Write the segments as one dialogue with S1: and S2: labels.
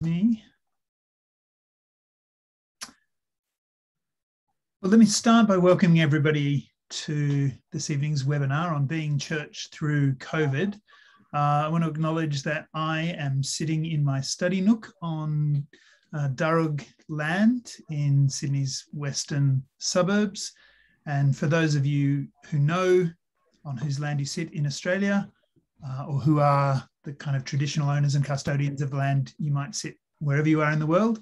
S1: me. Well, let me start by welcoming everybody to this evening's webinar on being church through COVID. Uh, I want to acknowledge that I am sitting in my study nook on uh, Darug land in Sydney's western suburbs. And for those of you who know on whose land you sit in Australia, uh, or who are the kind of traditional owners and custodians of land you might sit wherever you are in the world.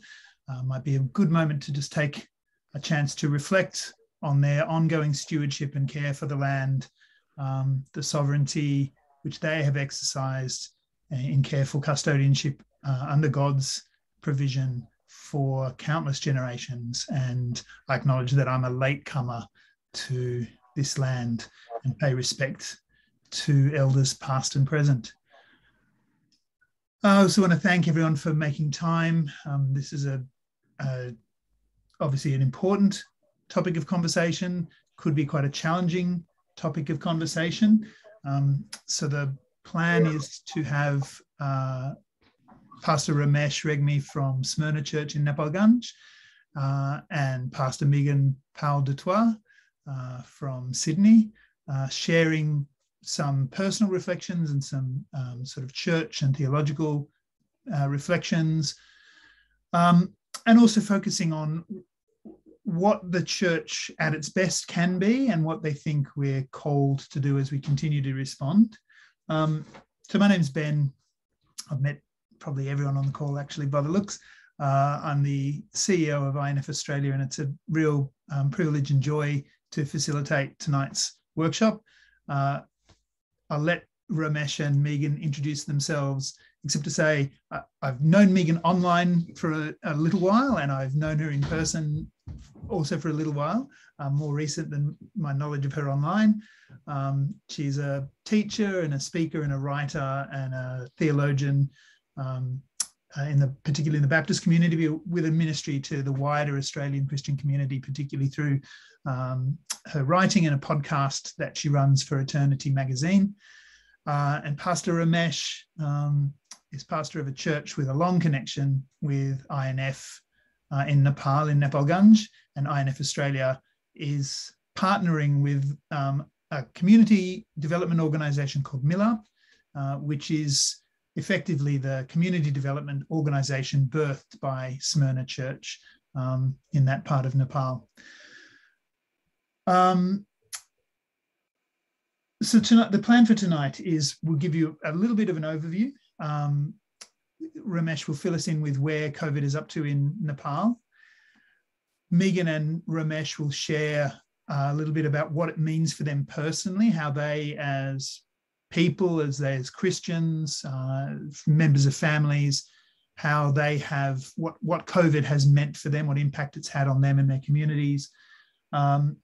S1: Uh, might be a good moment to just take a chance to reflect on their ongoing stewardship and care for the land, um, the sovereignty which they have exercised in careful custodianship uh, under God's provision for countless generations. And I acknowledge that I'm a latecomer to this land and pay respect to elders past and present. I also want to thank everyone for making time. Um, this is a, a, obviously an important topic of conversation, could be quite a challenging topic of conversation. Um, so the plan is to have uh, Pastor Ramesh Regmi from Smyrna Church in Nepalganj uh, and Pastor Megan Powell du Toit uh, from Sydney, uh, sharing some personal reflections and some um, sort of church and theological uh, reflections, um, and also focusing on what the church at its best can be and what they think we're called to do as we continue to respond. Um, so, my name's Ben. I've met probably everyone on the call actually by the looks. Uh, I'm the CEO of INF Australia, and it's a real um, privilege and joy to facilitate tonight's workshop. Uh, I'll let Ramesh and Megan introduce themselves, except to say I, have known Megan online for a, a, little while and I've known her in person also for a little while, um, more recent than my knowledge of her online. Um, she's a teacher and a speaker and a writer and a theologian. Um, uh, in the particularly in the Baptist community, with a ministry to the wider Australian Christian community, particularly through um, her writing and a podcast that she runs for Eternity magazine. Uh, and Pastor Ramesh um, is pastor of a church with a long connection with INF uh, in Nepal, in Nepalganj, and INF Australia is partnering with um, a community development organization called Milap, uh, which is effectively the community development organization birthed by Smyrna Church um, in that part of Nepal. Um, so tonight, the plan for tonight is we'll give you a little bit of an overview. Um, Ramesh will fill us in with where COVID is up to in Nepal. Megan and Ramesh will share a little bit about what it means for them personally, how they, as people, as they as Christians, uh, members of families, how they have what what COVID has meant for them, what impact it's had on them and their communities. Um,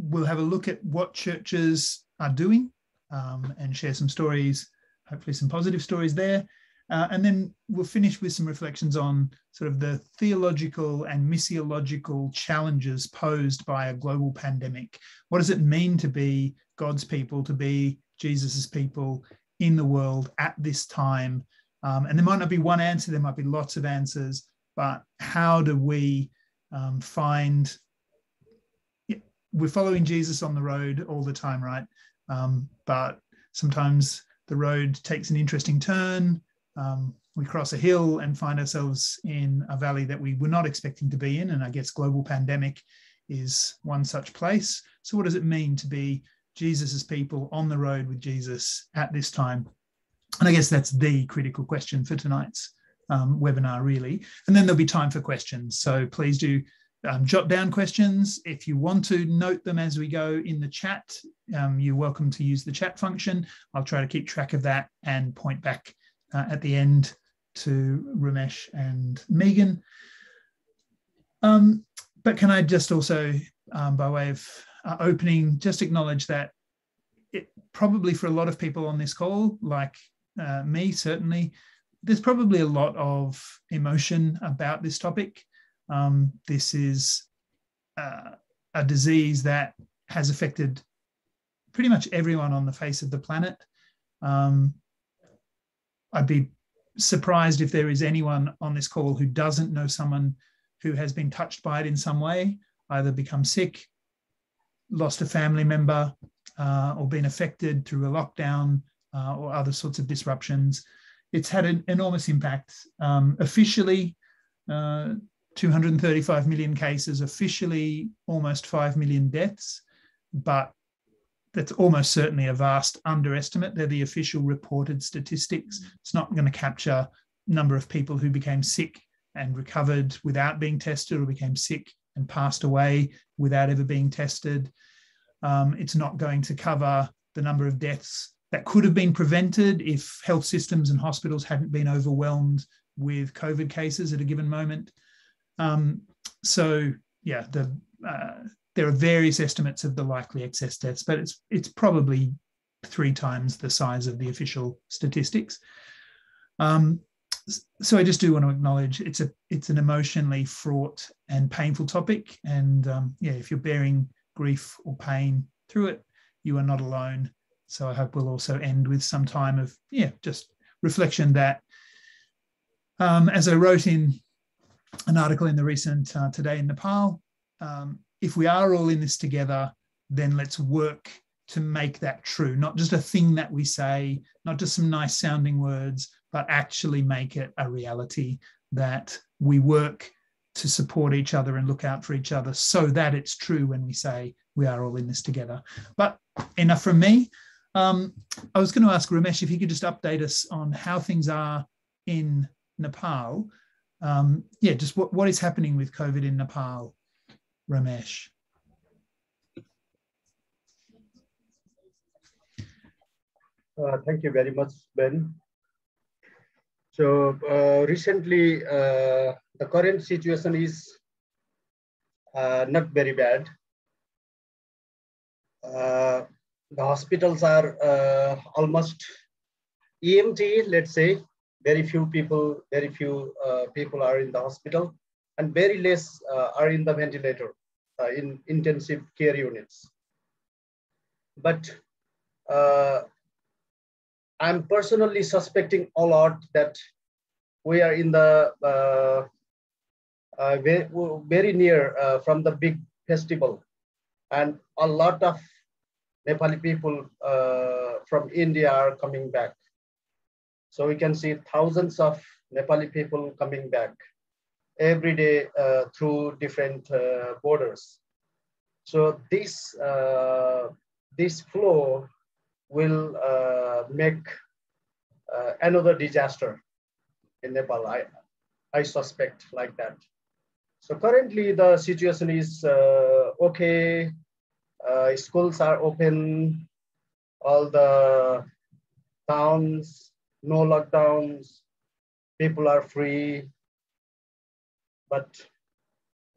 S1: we'll have a look at what churches are doing um, and share some stories, hopefully some positive stories there. Uh, and then we'll finish with some reflections on sort of the theological and missiological challenges posed by a global pandemic. What does it mean to be God's people, to be Jesus's people in the world at this time? Um, and there might not be one answer, there might be lots of answers, but how do we um, find we're following Jesus on the road all the time, right? Um, but sometimes the road takes an interesting turn. Um, we cross a hill and find ourselves in a valley that we were not expecting to be in. And I guess global pandemic is one such place. So, what does it mean to be Jesus's people on the road with Jesus at this time? And I guess that's the critical question for tonight's um, webinar, really. And then there'll be time for questions. So please do um, jot down questions. If you want to note them as we go in the chat, um, you're welcome to use the chat function. I'll try to keep track of that and point back uh, at the end to Ramesh and Megan. Um, but can I just also, um, by way of uh, opening, just acknowledge that it probably for a lot of people on this call, like uh, me certainly, there's probably a lot of emotion about this topic. Um, this is uh, a disease that has affected pretty much everyone on the face of the planet. Um, I'd be surprised if there is anyone on this call who doesn't know someone who has been touched by it in some way, either become sick, lost a family member, uh, or been affected through a lockdown uh, or other sorts of disruptions. It's had an enormous impact. Um, officially, uh, 235 million cases, officially almost 5 million deaths, but that's almost certainly a vast underestimate. They're the official reported statistics. It's not going to capture number of people who became sick and recovered without being tested or became sick and passed away without ever being tested. Um, it's not going to cover the number of deaths that could have been prevented if health systems and hospitals hadn't been overwhelmed with COVID cases at a given moment. Um, so, yeah, the uh, there are various estimates of the likely excess deaths, but it's it's probably three times the size of the official statistics. Um, so I just do want to acknowledge it's a it's an emotionally fraught and painful topic, and um, yeah, if you're bearing grief or pain through it, you are not alone. So I hope we'll also end with some time of yeah, just reflection that, um, as I wrote in an article in the recent uh, Today in Nepal, um, if we are all in this together, then let's work to make that true, not just a thing that we say, not just some nice sounding words, but actually make it a reality that we work to support each other and look out for each other so that it's true when we say we are all in this together. But enough from me. Um, I was going to ask Ramesh if he could just update us on how things are in Nepal. Um, yeah, just what, what is happening with COVID in Nepal Ramesh.
S2: Uh, thank you very much, Ben. So uh, recently, uh, the current situation is uh, not very bad. Uh, the hospitals are uh, almost EMT, let's say. Very few people, very few people are in the hospital and very less are in the ventilator. Uh, in intensive care units. But uh, I'm personally suspecting a lot that we are in the uh, uh, very, very near uh, from the big festival, and a lot of Nepali people uh, from India are coming back. So we can see thousands of Nepali people coming back every day uh, through different uh, borders. So this, uh, this flow will make another disaster in Nepal. I, I suspect like that. So currently the situation is uh, okay. Uh, schools are open. All the towns, no lockdowns. People are free. But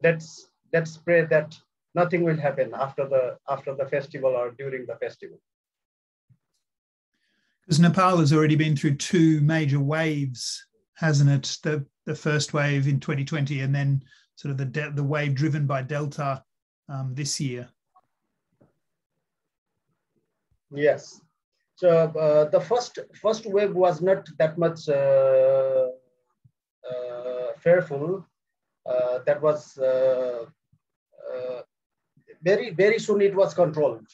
S2: let's let's pray that nothing will happen after the after the festival or during the festival.
S1: Because nepal has already been through two major waves hasn't it? The the first wave in 2020 and then sort of the the wave driven by delta um, this year.
S2: Yes the first first wave was not that much uh, uh, fearful. Uh, that was uh, uh, very very soon it was controlled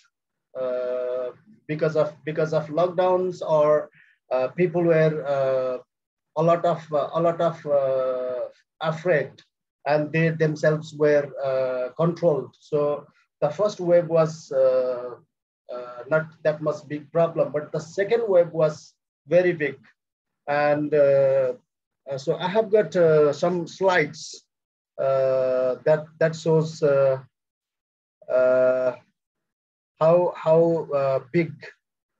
S2: because of because of lockdowns or people were a lot of a lot of afraid and they themselves were controlled. So the first wave was uh, not that much big problem, but the second wave was very big. And uh, so I have got uh, some slides uh, that that shows uh, uh, how how big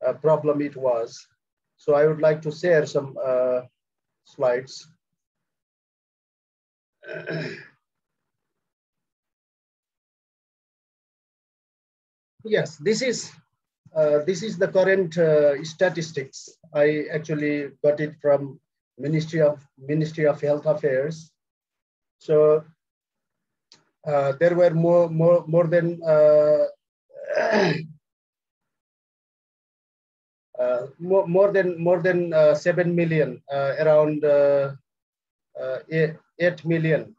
S2: a problem it was. So I would like to share some slides. yes, this is uh, this is the current uh, statistics. I actually got it from Ministry of Ministry of Health Affairs. So uh, there were more, more, more than uh, uh, more, more than more than uh, seven million, around eight million.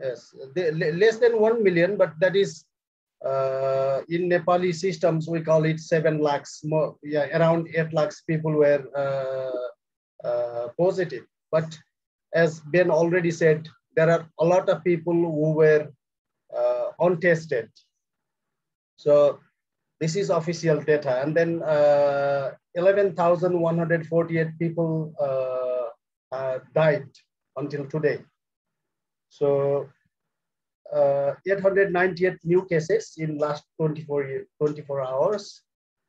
S2: Yes, less than 1 million, but that is uh, in Nepali systems, we call it 7 lakhs, more, yeah, around 8 lakhs people were uh, uh, positive. But as Ben already said, there are a lot of people who were uh, untested. So this is official data. And then uh, 11,148 people uh, died until today. So uh, 898 new cases in last 24, 24 hours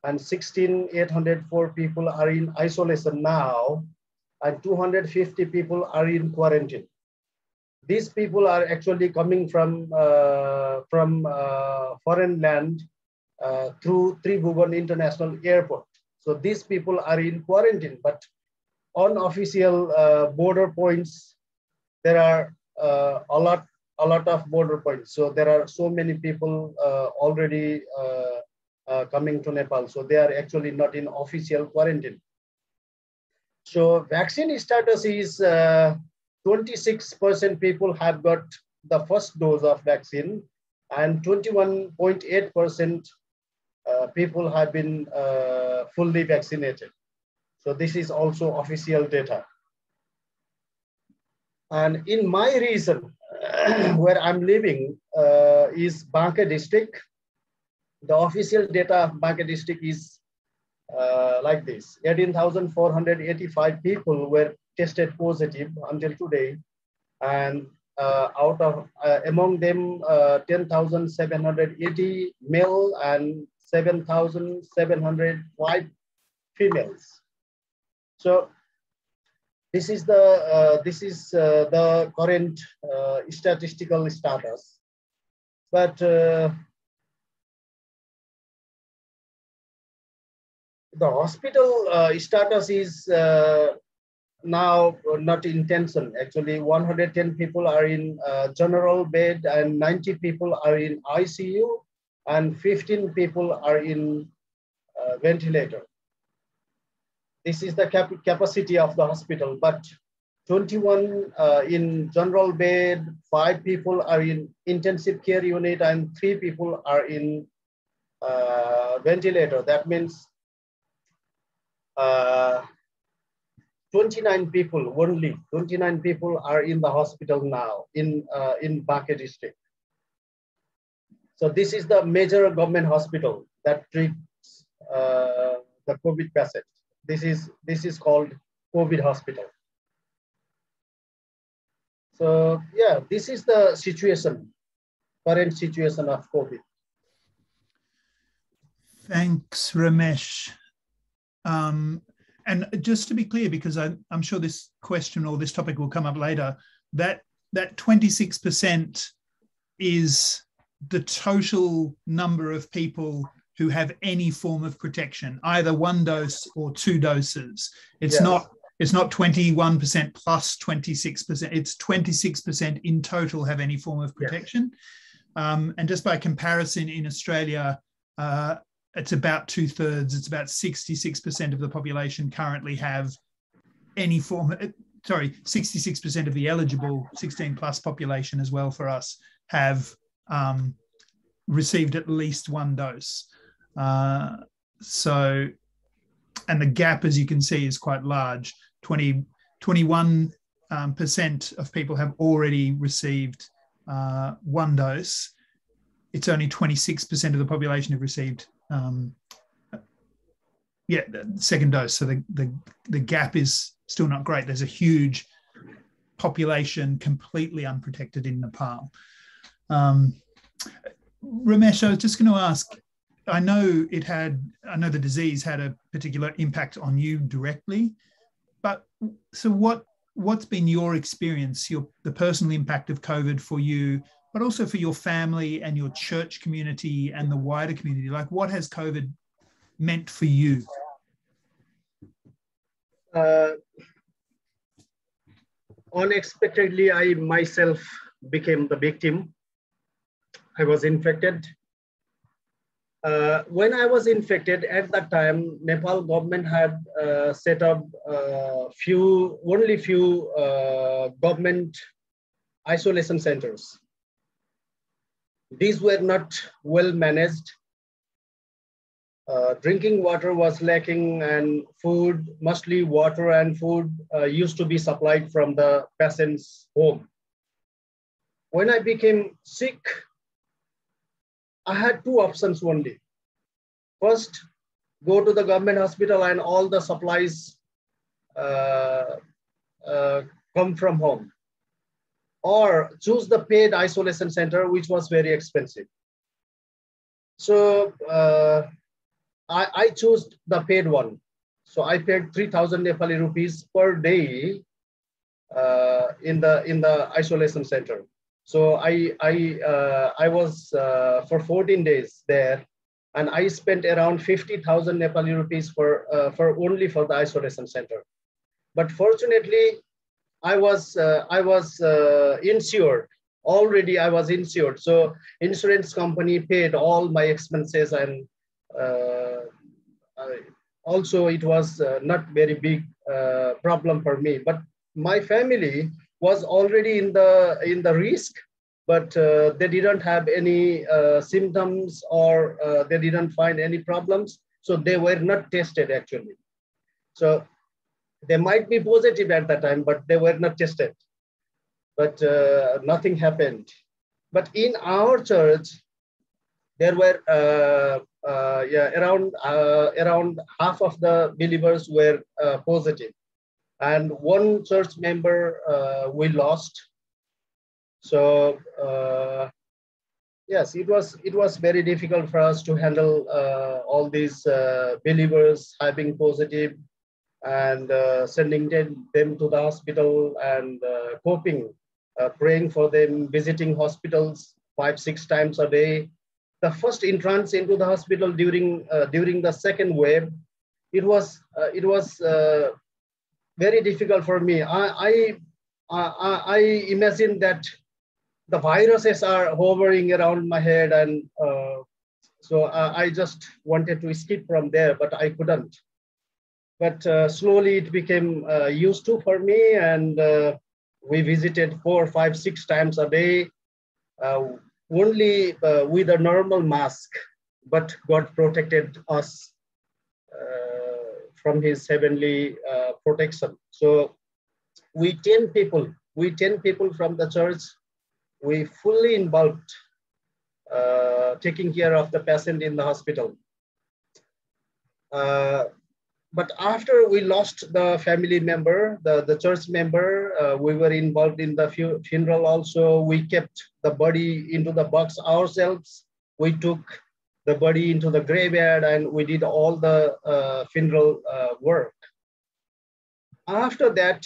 S2: and 16,804 people are in isolation now and 250 people are in quarantine. These people are actually coming from, uh, from uh, foreign land uh, through Tribhuvan International Airport. So these people are in quarantine, but on official uh, border points, there are uh, a lot a lot of border points. So there are so many people uh, already uh, uh, coming to Nepal. So they are actually not in official quarantine. So vaccine status is 26% people have got the first dose of vaccine and 21.8% uh, people have been uh, fully vaccinated. So this is also official data. And in my region, where I'm living uh, is Banke district. The official data of Banke district is uh, like this. 18,485 people were tested positive until today. And uh, out of, uh, among them, uh, 10,780 male and 7,705 females. So this is the uh, this is uh, the current uh, statistical status, but uh, the hospital uh, status is uh, now not in tension. Actually, 110 people are in general bed and 90 people are in ICU and 15 people are in ventilator this is the cap capacity of the hospital, but 21 uh, in general bed, five people are in intensive care unit, and three people are in uh, ventilator. That means uh, 29 people only, 29 people are in the hospital now in, uh, in Banke district. So this is the major government hospital that treats uh, the COVID patients. This is, this is called COVID hospital. So yeah, this is the situation, current situation of COVID.
S1: Thanks, Ramesh. Um, and just to be clear, because I, am sure this question or this topic will come up later, that that 26% is the total number of people who have any form of protection, either one dose or two doses. It's yes. not it's not 21% plus 26%, it's 26% in total have any form of protection. Yes. Um, and just by comparison, in Australia, uh, it's about two thirds, it's about 66% of the population currently have any form, uh, sorry, 66% of the eligible 16 plus population as well for us have um, received at least one dose. Uh, so, and the gap, as you can see, is quite large 20, 21 um, percent of people have already received uh, one dose. It's only 26% of the population have received, um, yeah, the second dose. So the, the, the gap is still not great. There's a huge population completely unprotected in Nepal. Um, Ramesh, I was just going to ask I know it had, I know the disease had a particular impact on you directly, but so what? What's been your experience, your the personal impact of COVID for you, but also for your family and your church community and the wider community? Like, what has COVID meant for you?
S2: Uh, unexpectedly, I myself became the victim. I was infected. Uh, when I was infected at that time, Nepal government had uh, set up uh, few, only few uh, government isolation centers. These were not well managed. Uh, drinking water was lacking and food, mostly water and food uh, used to be supplied from the patient's home. When I became sick, I had two options only. First, go to the government hospital and all the supplies uh, uh, come from home. Or choose the paid isolation center, which was very expensive. So uh, I, I chose the paid one. So I paid 3,000 Nepali rupees per day uh, in the in the isolation center. So I I uh, I was uh, for 14 days there, and I spent around 50,000 Nepali rupees for uh, for only for the isolation center. But fortunately, I was uh, I was uh, insured already. I was insured, so insurance company paid all my expenses and uh, also it was uh, not very big uh, problem for me but my family was already in the in the risk but uh, they didn't have any uh, symptoms or uh, they didn't find any problems. So they were not tested actually. So they might be positive at that time but they were not tested. But uh, nothing happened. But in our church there were uh, uh, yeah around uh, around half of the believers were uh, positive and one church member uh, we lost. So uh, yes it was it was very difficult for us to handle all these believers having positive and sending them, them to the hospital and coping praying for them visiting hospitals five six times a day. The first entrance into the hospital during uh, during the second wave, it was uh, it was uh, very difficult for me. I, I I imagine that the viruses are hovering around my head, and uh, so I just wanted to escape from there, but I couldn't. But uh, slowly it became uh, used to for me, and we visited four, five, six times a day only uh, with a normal mask, but God protected us uh, from his heavenly uh, protection. So we 10 people, we 10 people from the church, we fully involved uh, taking care of the patient in the hospital. Uh, but after we lost the family member, the, the church member, uh, we were involved in the fu funeral also. We kept the body into the box ourselves. We took the body into the graveyard and we did all the uh, funeral uh, work. After that,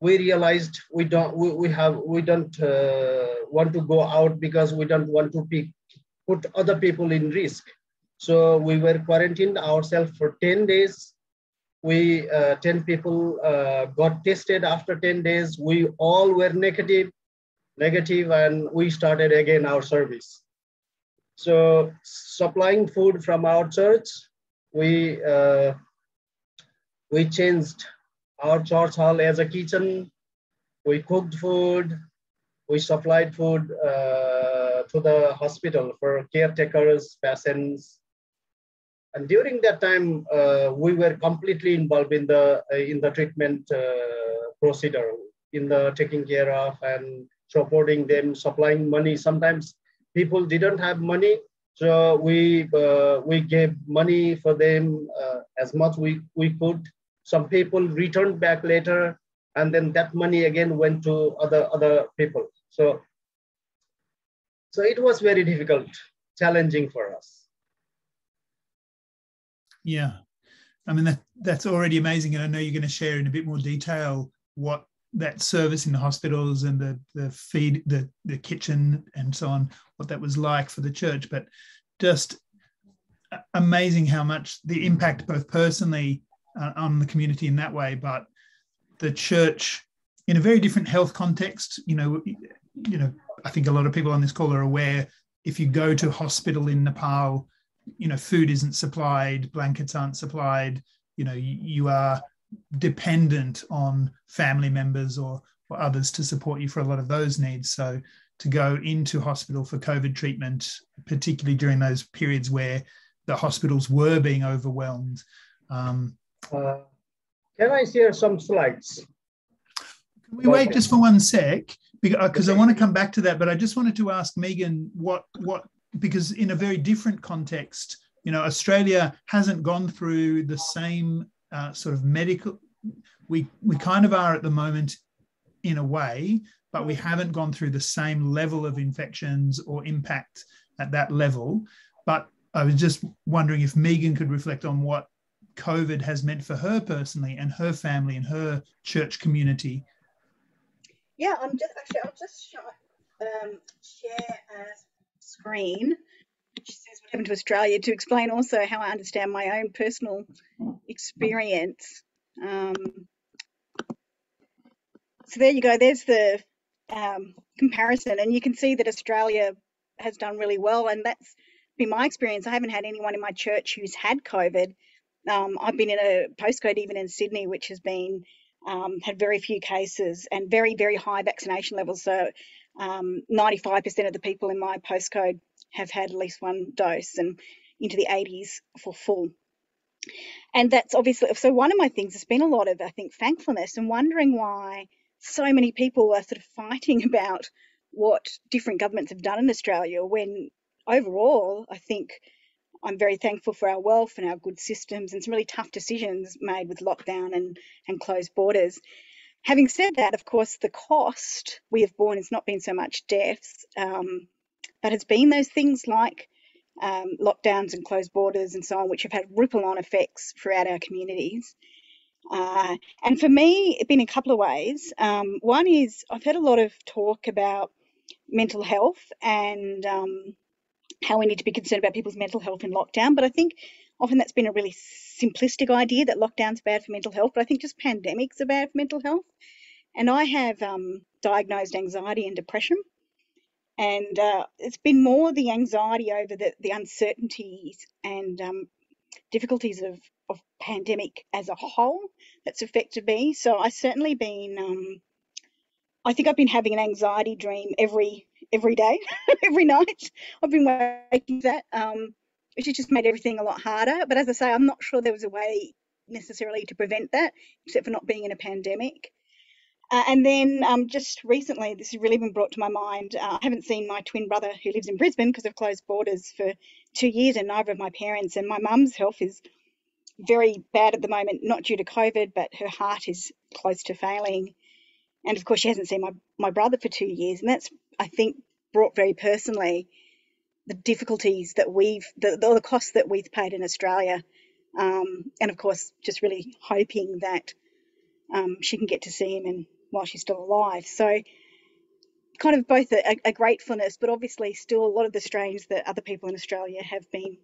S2: we realized we don't we, we have we don't uh, want to go out because we don't want to be, put other people in risk. So we were quarantined ourselves for 10 days we uh, 10 people uh, got tested after 10 days we all were negative negative and we started again our service so supplying food from our church we uh, we changed our church hall as a kitchen. We cooked food. We supplied food uh, to the hospital for caretakers patients. And during that time, uh, we were completely involved in the uh, in the treatment uh, procedure, in the taking care of and supporting them, supplying money. Sometimes people didn't have money, so we uh, we gave money for them uh, as much we we could. Some people returned back later, and then that money again went to other other people. So so it was very difficult, challenging for us.
S1: Yeah. I mean, that, that's already amazing. And I know you're going to share in a bit more detail what that service in the hospitals and the, the feed, the, the kitchen and so on, what that was like for the church. But just amazing how much the impact, both personally uh, on the community in that way, but the church in a very different health context. You know, you know, I think a lot of people on this call are aware. If you go to hospital in Nepal, you know, food isn't supplied, blankets aren't supplied. You know, you, you are dependent on family members or, or others to support you for a lot of those needs. So to go into hospital for COVID treatment, particularly during those periods where the hospitals were being overwhelmed. Um,
S2: uh, can I share some slides?
S1: Can we wait just for one sec? Because uh, I want to come back to that, but I just wanted to ask Megan what what because in a very different context, you know, Australia hasn't gone through the same uh, sort of medical. We we kind of are at the moment, in a way, but we haven't gone through the same level of infections or impact at that level. But I was just wondering if Megan could reflect on what COVID has meant for her personally and her family and her church community.
S3: Yeah, I'm just actually I'll just show, um, share a screen happened to Australia to explain also how I understand my own personal experience. Um, so there you go. There's the um, comparison, and you can see that Australia has done really well, and that's been my experience. I haven't had anyone in my church who's had COVID. Um, I've been in a postcode even in Sydney, which has been um, had very few cases and very very high vaccination levels. So 95% um, of the people in my postcode have had at least one dose, and into the 80s for full. And that's obviously so. One of my things has been a lot of I think thankfulness and wondering why so many people are sort of fighting about what different governments have done in Australia when overall I think I'm very thankful for our wealth and our good systems and some really tough decisions made with lockdown and, and closed borders. Having said that, of course, the cost we have borne has not been so much deaths, um, but it's been those things like um, lockdowns and closed borders and so on, which have had ripple on effects throughout our communities. Uh, and for me, it's been a couple of ways. Um, one is I've heard a lot of talk about mental health and um, how we need to be concerned about people's mental health in lockdown. But I think often that's been a really simplistic idea that lockdown's are bad for mental health. But I think just pandemics are bad for mental health. And I have um, diagnosed anxiety and depression. And uh, it's been more the anxiety over the, the uncertainties and um, difficulties of, of pandemic as a whole that's affected me. So I've certainly been, um, I think I've been having an anxiety dream every every day, every night. I've been waking that, um, which has just made everything a lot harder. But as I say, I'm not sure there was a way necessarily to prevent that, except for not being in a pandemic. Uh, and then um, just recently, this has really been brought to my mind. Uh, I haven't seen my twin brother who lives in Brisbane because of closed borders for two years, and neither of my parents. And my mum's health is very bad at the moment, not due to COVID, but her heart is close to failing. And of course, she hasn't seen my, my brother for two years. And that's, I think, brought very personally the difficulties that we've, the, the costs that we've paid in Australia. Um, and of course, just really hoping that um, she can get to see him and while she's still alive. So, kind of both a, a, gratefulness, but obviously still a lot of the strains that other people in Australia have been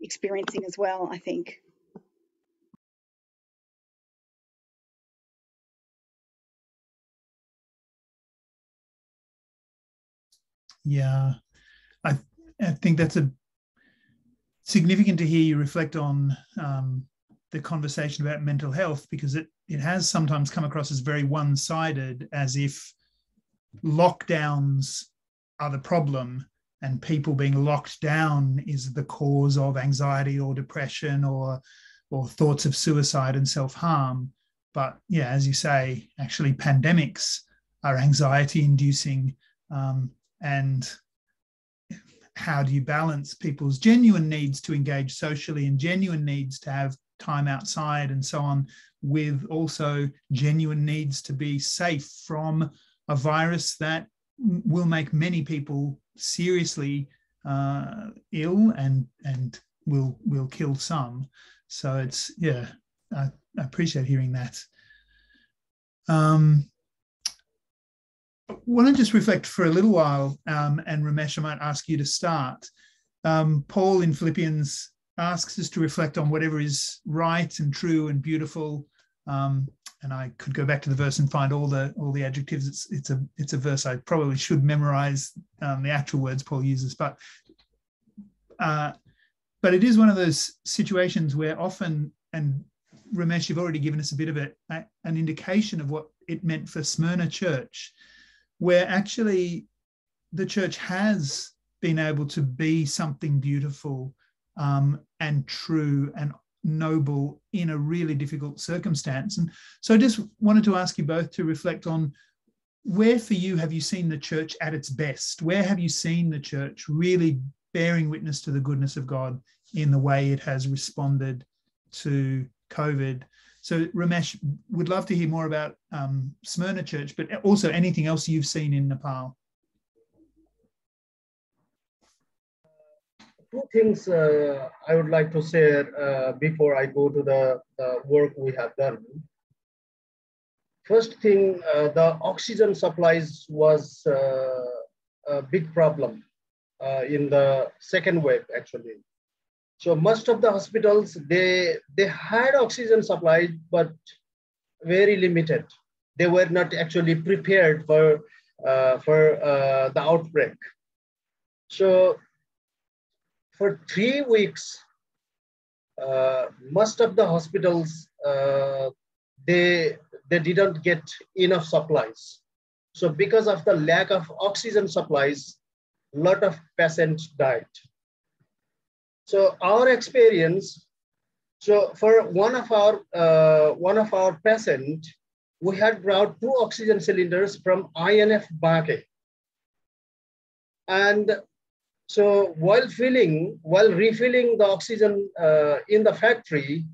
S3: experiencing as well, I think.
S1: Yeah, I, I think that's a significant to hear you reflect on um, the conversation about mental health because it it has sometimes come across as very one sided, as if lockdowns are the problem and people being locked down is the cause of anxiety or depression or or thoughts of suicide and self-harm. But yeah as you say actually pandemics are anxiety inducing um, and how do you balance people's genuine needs to engage socially and genuine needs to have time outside and so on with also genuine needs to be safe from a virus that will make many people seriously uh, ill and and will will kill some. So it's yeah, I, I appreciate hearing that. Um, want to just reflect for a little while, um, and Ramesh, I might ask you to start. Um, Paul in Philippians asks us to reflect on whatever is right and true and beautiful um, and I could go back to the verse and find all the all the adjectives. It's it's a it's a verse I probably should memorize um, the actual words Paul uses, but uh, but it is one of those situations where often and Ramesh, you've already given us a bit of an indication of what it meant for Smyrna Church, where actually the church has been able to be something beautiful um, and true and noble in a really difficult circumstance. And so I just wanted to ask you both to reflect on where for you have you seen the church at its best? Where have you seen the church really bearing witness to the goodness of God in the way it has responded to COVID? So Ramesh, would love to hear more about um, Smyrna Church, but also anything else you've seen in Nepal.
S2: two things uh, I would like to share uh, before I go to the, the, work we have done. First thing, uh, the oxygen supplies was uh, a big problem uh, in the second wave, actually. So most of the hospitals, they, they had oxygen supplies, but very limited. They were not actually prepared for, uh, for the outbreak. So for three weeks, uh, most of the hospitals, uh, they, they didn't get enough supplies. So because of the lack of oxygen supplies, lot of patients died. So our experience, so for one of our, uh, one of our patient, we had brought two oxygen cylinders from INF Banke. And so while filling, while refilling the oxygen uh, in the factory,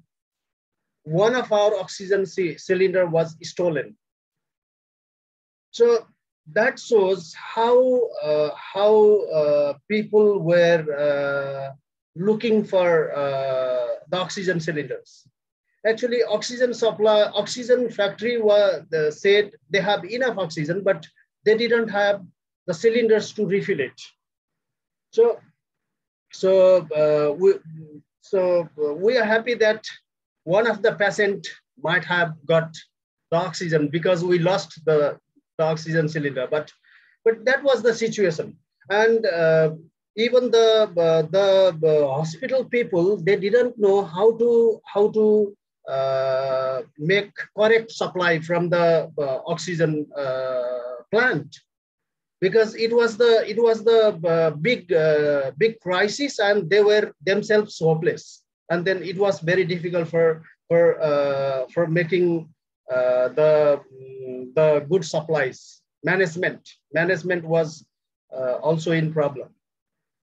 S2: one of our oxygen cylinder was stolen. So that shows how uh, how uh, people were uh, looking for uh, the oxygen cylinders. Actually, oxygen supply, oxygen factory was said they have enough oxygen, but they didn't have the cylinders to refill it. So, so uh, we, so uh, we are happy that one of the patient might have got the oxygen because we lost the, the oxygen cylinder, but but that was the situation. And uh, even the uh, the uh, hospital people they didn't know how to how to uh, make correct supply from the uh, oxygen uh, plant. Because it was the it was the uh, big big crisis and they were themselves hopeless. And then it was very difficult for for for making the the good supplies. Management. Management was also in problem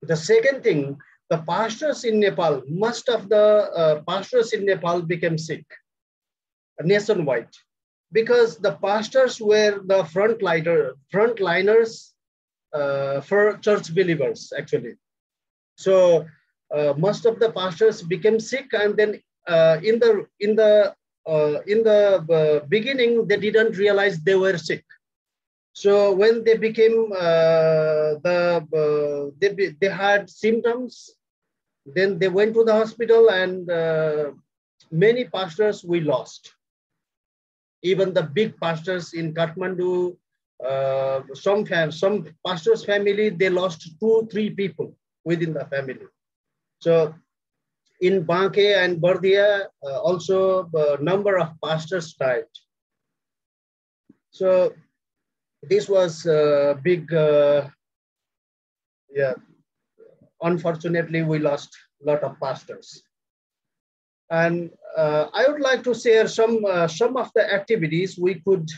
S2: the second thing the pastors in nepal most of the uh, pastors in nepal became sick nationwide because the pastors were the frontliner, frontliners uh, for church believers, actually. So uh, most of the pastors became sick, and then uh, in the in the uh, in the uh, beginning they didn't realize they were sick. So when they became uh, the they they had symptoms, then they went to the hospital, and many pastors we lost even the big pastors in Kathmandu, uh, some fam some pastors' family, they lost two, three people within the family. So in Banke and Bardia, uh, also a number of pastors died. So this was a big, uh, yeah, unfortunately we lost a lot of pastors. And uh, I would like to share some uh, some of the activities we could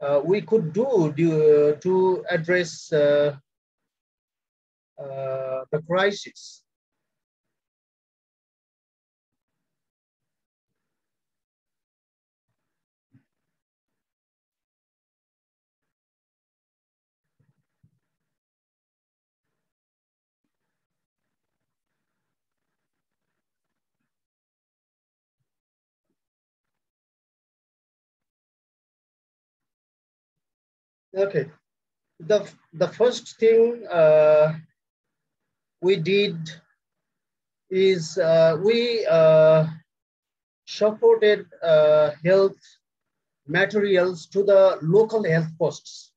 S2: uh, we could do to, to address uh, uh, the crisis. Okay. The, the first thing uh, we did is uh, we uh, supported uh, health materials to the local health posts.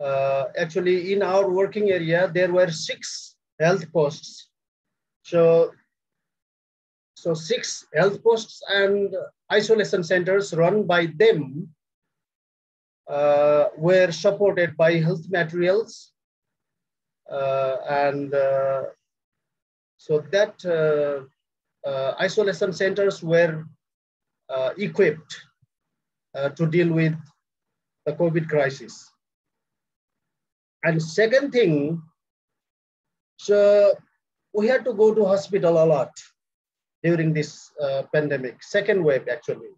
S2: Uh, actually, in our working area, there were six health posts. So, so six health posts and isolation centers run by them uh, were supported by health materials. Uh, and uh, so that uh, isolation centers were equipped to deal with the COVID crisis. And second thing, so we had to go to hospital a lot during this uh, pandemic, second wave actually.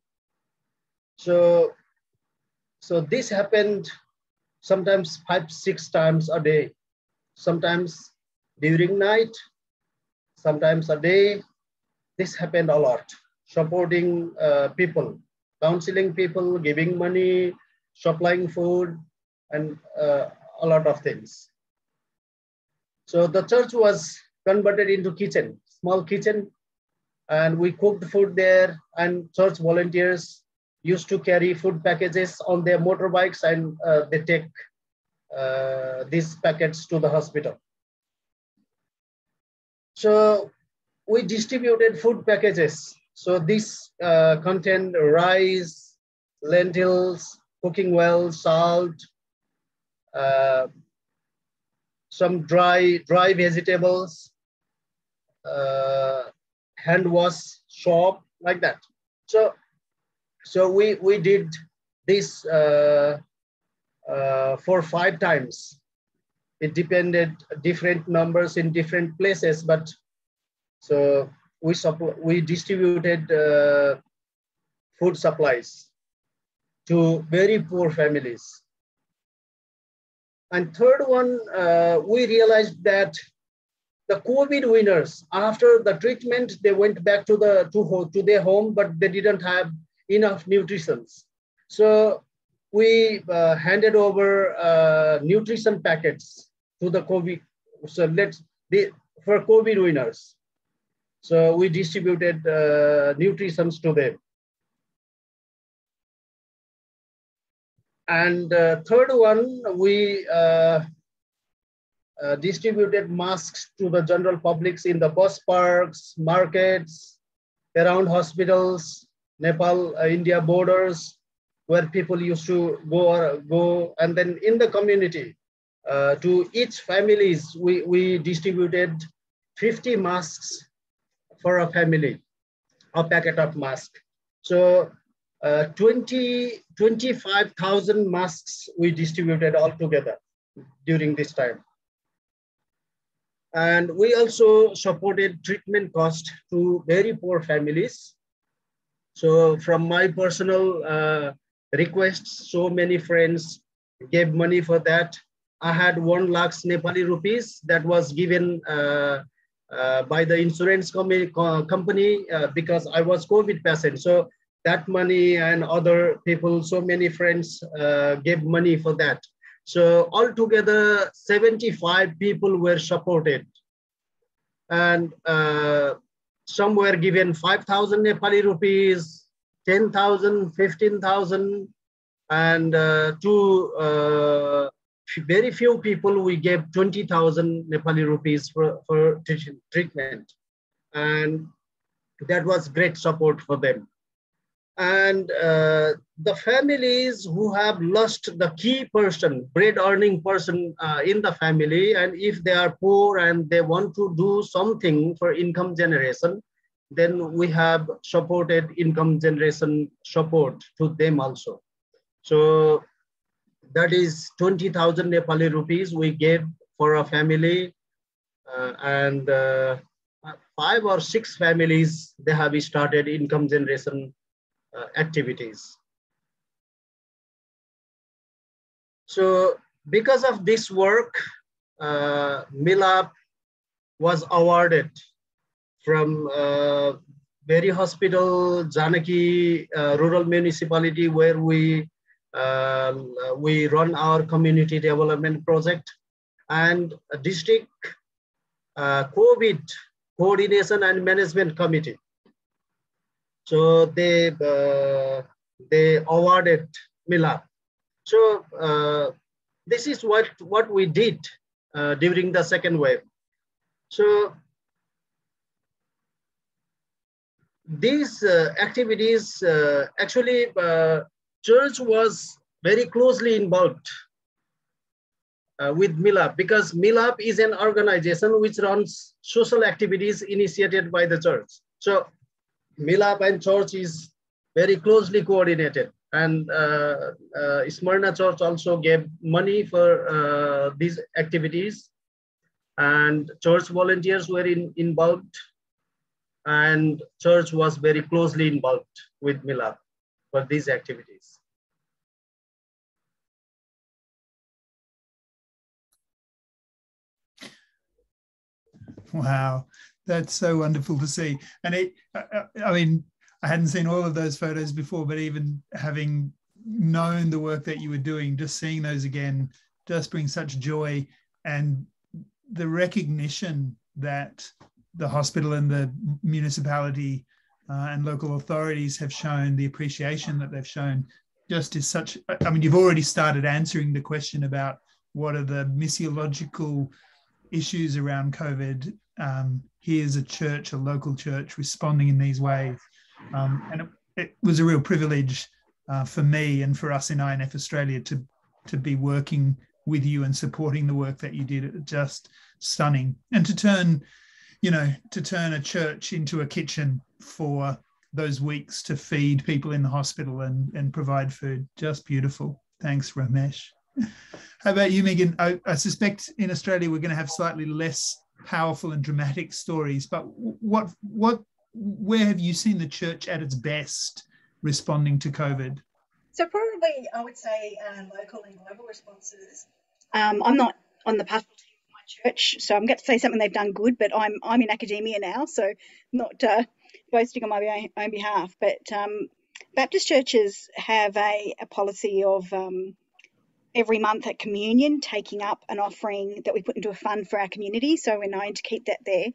S2: So, so this happened sometimes five, six times a day, sometimes during night, sometimes a day. This happened a lot, supporting uh, people, counseling people, giving money, supplying food, and uh, a lot of things. So the church was converted into kitchen, small kitchen, and we cooked food there and church volunteers used to carry food packages on their motorbikes and uh, they take uh, these packets to the hospital. So we distributed food packages. So this uh, contained rice, lentils, cooking well, salt, uh, some dry dry vegetables, uh, hand wash soap, like that. So, so we we did this uh, uh, five times. It depended different numbers in different places, but so we supply we distributed uh, food supplies to very poor families and third one, uh, we realized that the COVID winners, after the treatment, they went back to the to, to their home, but they didn't have enough nutrition. So we uh, handed over uh, nutrition packets to the COVID. So let's the, for COVID winners. So we distributed uh, to them. And uh, third one, we uh, uh, distributed masks to the general publics in the bus parks, markets, around hospitals, Nepal, uh, India borders, where people used to go, go and then in the community. Uh, to each families, we, we distributed 50 masks for a family, a packet of mask. So uh, 20, 25,000 masks we distributed altogether during this time. And we also supported treatment cost to very poor families. So from my personal uh, requests, so many friends gave money for that. I had one lakh Nepali rupees that was given uh, uh, by the insurance com company uh, because I was COVID patient. So that money and other people, so many friends uh, gave money for that. So altogether, 75 people were supported. And uh, some were given 5,000 Nepali rupees, 10,000, 15,000, and uh, to uh, very few people, we gave 20,000 Nepali rupees for, for treatment. And that was great support for them and uh, the families who have lost the key person, bread earning person uh, in the family, and if they are poor and they want to do something for income generation, then we have supported income generation support to them also. So that is 20,000 Nepali rupees we gave for a family uh, and uh, five or six families, they have started income generation activities. So because of this work, uh, Milap was awarded from uh, Bheri Hospital, Janaki uh, Rural Municipality, where we um, we run our community development project, and district uh, COVID coordination and management committee. So they uh, they awarded Milap. So uh, this is what, what we did uh, during the second wave. So these uh, activities, uh, actually, uh, church was very closely involved uh, with MILAP because MILAP is an organization which runs social activities initiated by the church. So MILAP and church is very closely coordinated. And uh, uh, Smyrna Church also gave money for uh, these activities. And church volunteers were in, involved. And church was very closely involved with MILAP for these activities.
S1: Wow, that's so wonderful to see. And it, I mean, I hadn't seen all of those photos before, but even having known the work that you were doing, just seeing those again just brings such joy and the recognition that the hospital and the municipality uh, and local authorities have shown, the appreciation that they've shown, just is such. I mean, you've already started answering the question about what are the missiological issues around COVID. Um, here's a church, a local church, responding in these ways. Um, and it, it, was a real privilege uh, for me and for us in INF Australia to, to be working with you and supporting the work that you did. Just stunning. And to turn, you know, to turn a church into a kitchen for those weeks to feed people in the hospital and, and provide food. Just beautiful. Thanks, Ramesh. How about you, Megan? I, I, suspect in Australia we're going to have slightly less powerful and dramatic stories, but what what where have you seen the church at its best responding to COVID?
S3: So probably I would say uh, local and global responses. Um, I'm not on the pastoral team of my church, so I'm going to say something they've done good, but I'm I'm in academia now, so not uh, boasting on my own, behalf. But um, Baptist churches have a, a policy of um, every month at communion taking up an offering that we put into a fund for our community, so we're known to keep that there.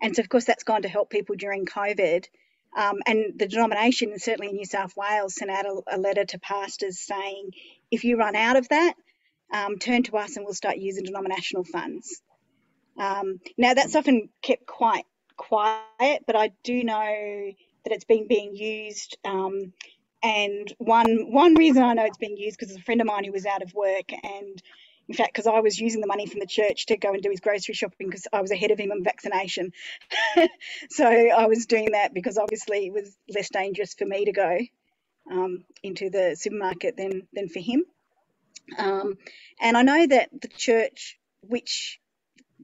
S3: And so, of course, that's gone to help people during COVID. Um, and the denomination, certainly in New South Wales, sent out a, a, letter to pastors saying, if you run out of that, um, turn to us and we'll start using denominational funds. Um, now, that's often kept quite quiet, but I do know that it's been being used. And one one reason I know it's being used because a friend of mine who was out of work and in fact, because I was using the money from the church to go and do his grocery shopping because I was ahead of him on vaccination. so I was doing that because obviously it was less dangerous for me to go um, into the supermarket than, than for him. Um, and I know that the church, which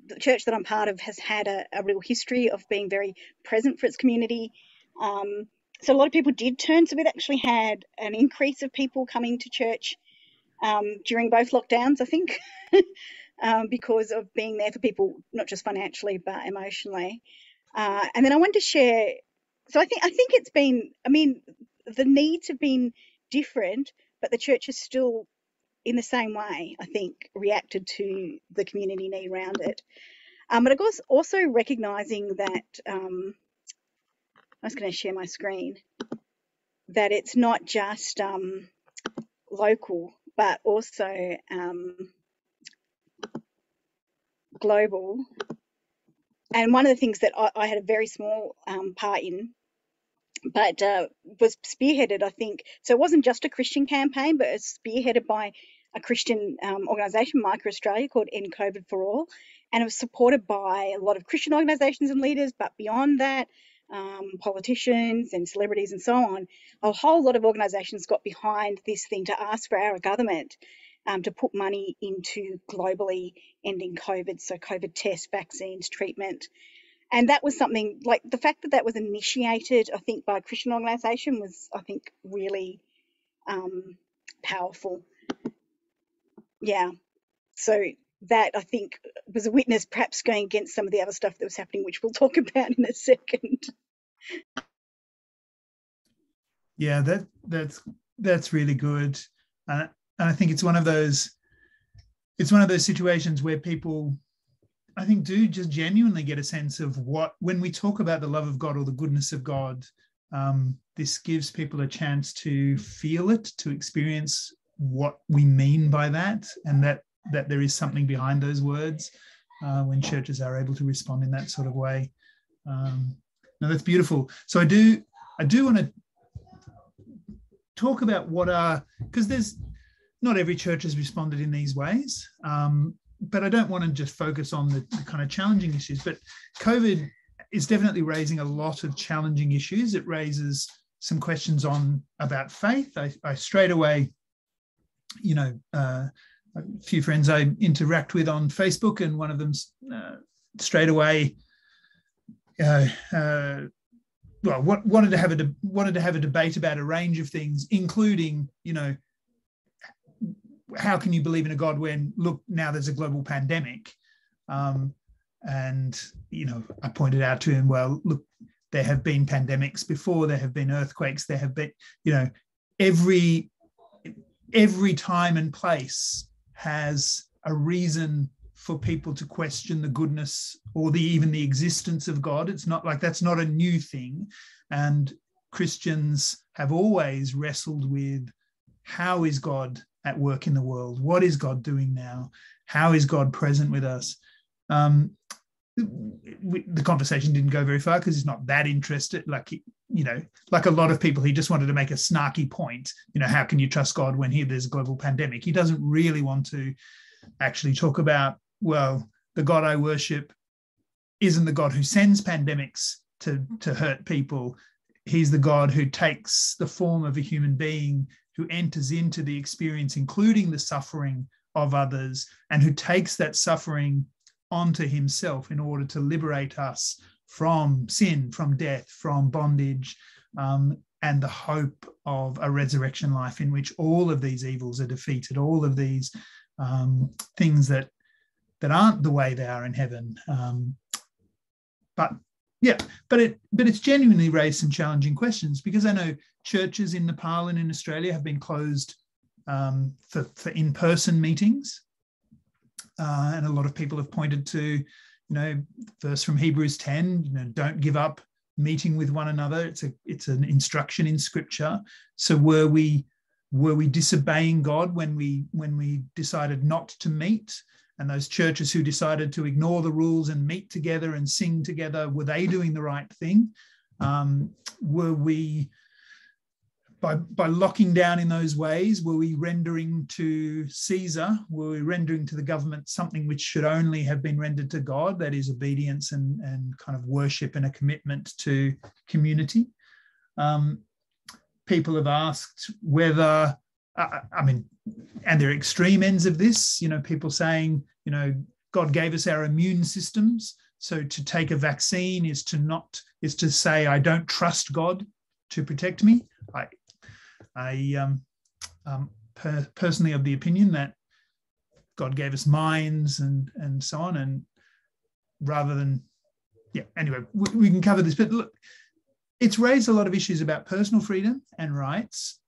S3: the church that I'm part of, has had a, a real history of being very present for its community. Um, so a lot of people did turn. So we've actually had an increase of people coming to church um, during both lockdowns, I think, um, because of being there for people, not just financially but emotionally. Uh, and then I wanted to share. So I think I think it's been. I mean, the needs have been different, but the church is still, in the same way, I think, reacted to the community need around it. Um, but of course, also recognizing that. Um, I was going to share my screen. That it's not just um, local but also um, global. And one of the things that I, I had a very small um, part in, but uh, was spearheaded, I think. So it wasn't just a Christian campaign, but it was spearheaded by a Christian um, organisation, Micah Australia, called End COVID for All. And it was supported by a lot of Christian organisations and leaders, but beyond that, um, politicians and celebrities and so on, a whole lot of organisations got behind this thing to ask for our government um, to put money into globally ending COVID, so COVID tests, vaccines, treatment. And that was something like the fact that that was initiated, I think, by a Christian organisation was, I think, really um, powerful. Yeah. So that I think was a witness, perhaps going against some of the other stuff that was happening, which we'll talk about in a second.
S1: Yeah, that that's that's really good, and I think it's one of those it's one of those situations where people I think do just genuinely get a sense of what when we talk about the love of God or the goodness of God, Um, this gives people a chance to feel it, to experience what we mean by that, and that that there is something behind those words uh, when churches are able to respond in that sort of way. Um, no, that's beautiful. So I do I do want to talk about what are because there's not every church has responded in these ways. Um, but I don't want to just focus on the, the, kind of challenging issues. But COVID is definitely raising a lot of challenging issues. It raises some questions on about faith. I, I straight away, you know, uh, a few friends I interact with on Facebook, and one of them uh, straight away, uh, uh well, wanted to have a wanted to have a debate about a range of things, including, you know, how can you believe in a God when look now there's a global pandemic? Um, and you know, I pointed out to him, well, look, there have been pandemics before, there have been earthquakes, there have been, you know, every every time and place has a reason for people to question the goodness or the even the existence of God. It's not like that's not a new thing. And Christians have always wrestled with how is God at work in the world? What is God doing now? How is God present with us? Um, the conversation didn't go very far because he's not that interested. Like, you know, like a lot of people, he just wanted to make a snarky point. You know, how can you trust God when here there's a global pandemic? He doesn't really want to actually talk about, well, the God I worship isn't the God who sends pandemics to, to hurt people. He's the God who takes the form of a human being who enters into the experience, including the suffering of others, and who takes that suffering onto himself in order to liberate us from sin, from death, from bondage, um, and the hope of a resurrection life in which all of these evils are defeated, all of these um, things that that aren't the way they are in heaven. Um, but yeah, but it but it's genuinely raised some challenging questions because I know churches in Nepal and in Australia have been closed um, for, for in-person meetings. Uh, and a lot of people have pointed to, you know, verse from Hebrews 10, you know, don't give up meeting with one another. It's a it's an instruction in scripture. So were we were we disobeying God when we when we decided not to meet? and those churches who decided to ignore the rules and meet together and sing together, were they doing the right thing? Um, were we, by, by locking down in those ways, were we rendering to Caesar, were we rendering to the government something which should only have been rendered to God, that is obedience and, and kind of worship and a commitment to community? Um, people have asked whether, I mean, and there are extreme ends of this you know people saying you know god gave us our immune systems so to take a vaccine is to not is to say i don't trust god to protect me i i um, um per, personally of the opinion that god gave us minds and and so on and rather than yeah anyway we, we can cover this but look it's raised a lot of issues about personal freedom and rights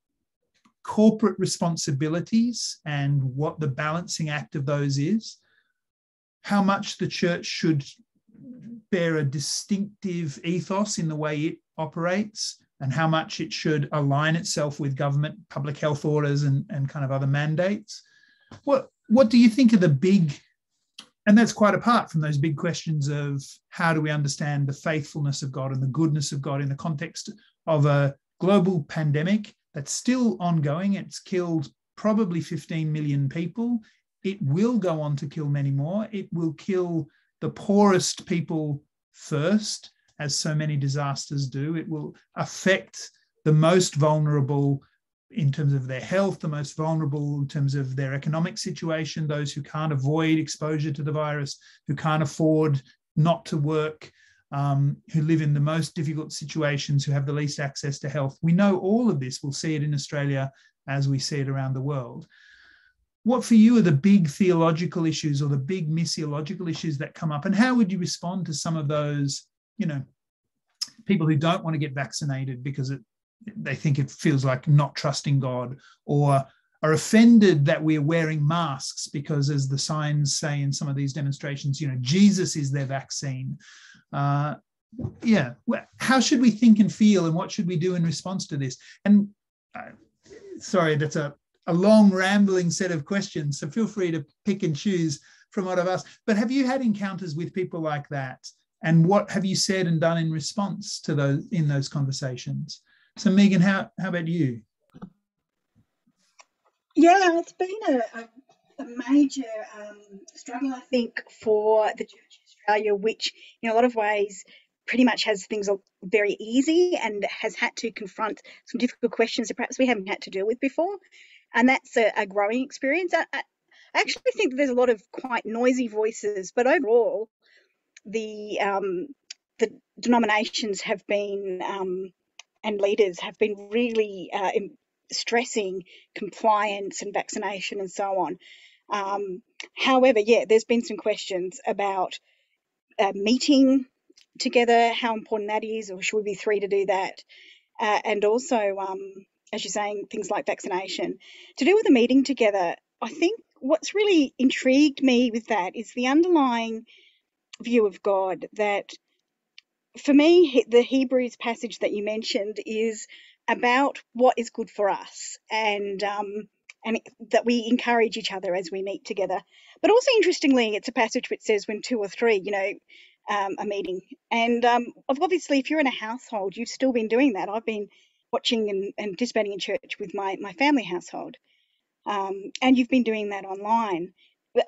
S1: corporate responsibilities and what the balancing act of those is, how much the church should bear a distinctive ethos in the way it operates, and how much it should align itself with government, public health orders, and, and kind of other mandates. What, what do you think are the big, and that's quite apart from those big questions of how do we understand the faithfulness of God and the goodness of God in the context of a global pandemic that's still ongoing. It's killed probably 15 million people. It will go on to kill many more. It will kill the poorest people first, as so many disasters do. It will affect the most vulnerable in terms of their health, the most vulnerable in terms of their economic situation, those who can't avoid exposure to the virus, who can't afford not to work, um, who live in the most difficult situations, who have the least access to health. We know all of this. We'll see it in Australia as we see it around the world. What for you are the big theological issues or the big missiological issues that come up? And how would you respond to some of those, you know, people who don't want to get vaccinated because it, they think it feels like not trusting God or are offended that we're wearing masks because, as the signs say in some of these demonstrations, you know, Jesus is their vaccine. Uh, yeah, how should we think and feel, and what should we do in response to this? And uh, sorry, that's a, a long rambling set of questions. So feel free to pick and choose from what I've asked. But have you had encounters with people like that? And what have you said and done in response to those in those conversations? So Megan, how, how about you?
S3: Yeah, it's been a, a, major um, struggle, I think, for the Church of Australia, which in a lot of ways pretty much has things very easy and has had to confront some difficult questions that perhaps we haven't had to deal with before. And that's a, a growing experience. I, I, actually think there's a lot of quite noisy voices, but overall, the um, the denominations have been um, and leaders have been really uh, stressing compliance and vaccination and so on. Um, however, yeah, there's been some questions about uh, meeting together, how important that is, or should we be three to do that? Uh, and also, um, as you're saying, things like vaccination. To do with the meeting together, I think what's really intrigued me with that is the underlying view of God that for me, the Hebrews passage that you mentioned is about what is good for us and um, and that we encourage each other as we meet together. But also, interestingly, it's a passage which says when two or three, you know, um, a meeting. And um, obviously, if you're in a household, you've still been doing that. I've been watching and, and participating in church with my, my family household. Um, and you've been doing that online,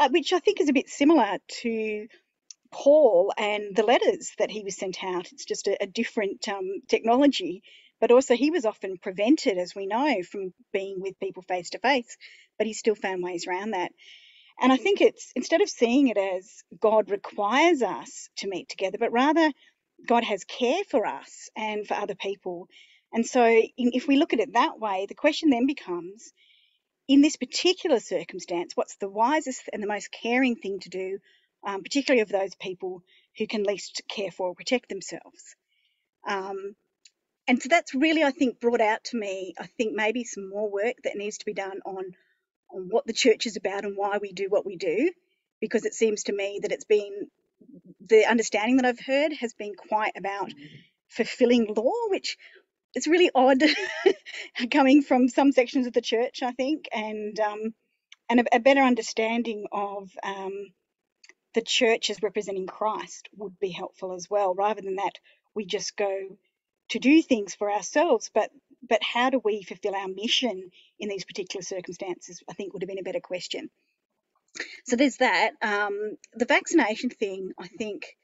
S3: uh, which I think is a bit similar to Paul and the letters that he was sent out. It's just a, a different um, technology, but also he was often prevented, as we know, from being with people face to face, but he still found ways around that. And I think it's instead of seeing it as God requires us to meet together, but rather God has care for us and for other people. And so, if we look at it that way, the question then becomes in this particular circumstance, what's the wisest and the most caring thing to do um, particularly of those people who can least care for or protect themselves. Um, and so that's really, I think, brought out to me, I think maybe some more work that needs to be done on, on what the church is about and why we do what we do, because it seems to me that it's been the understanding that I've heard has been quite about fulfilling law, which is really odd coming from some sections of the church, I think, and um, and a, a, better understanding of um, the church as representing Christ would be helpful as well, rather than that we just go to do things for ourselves, but but how do we fulfill our mission in these particular circumstances? I think would have been a better question. So there's that. Um, the vaccination thing, I think,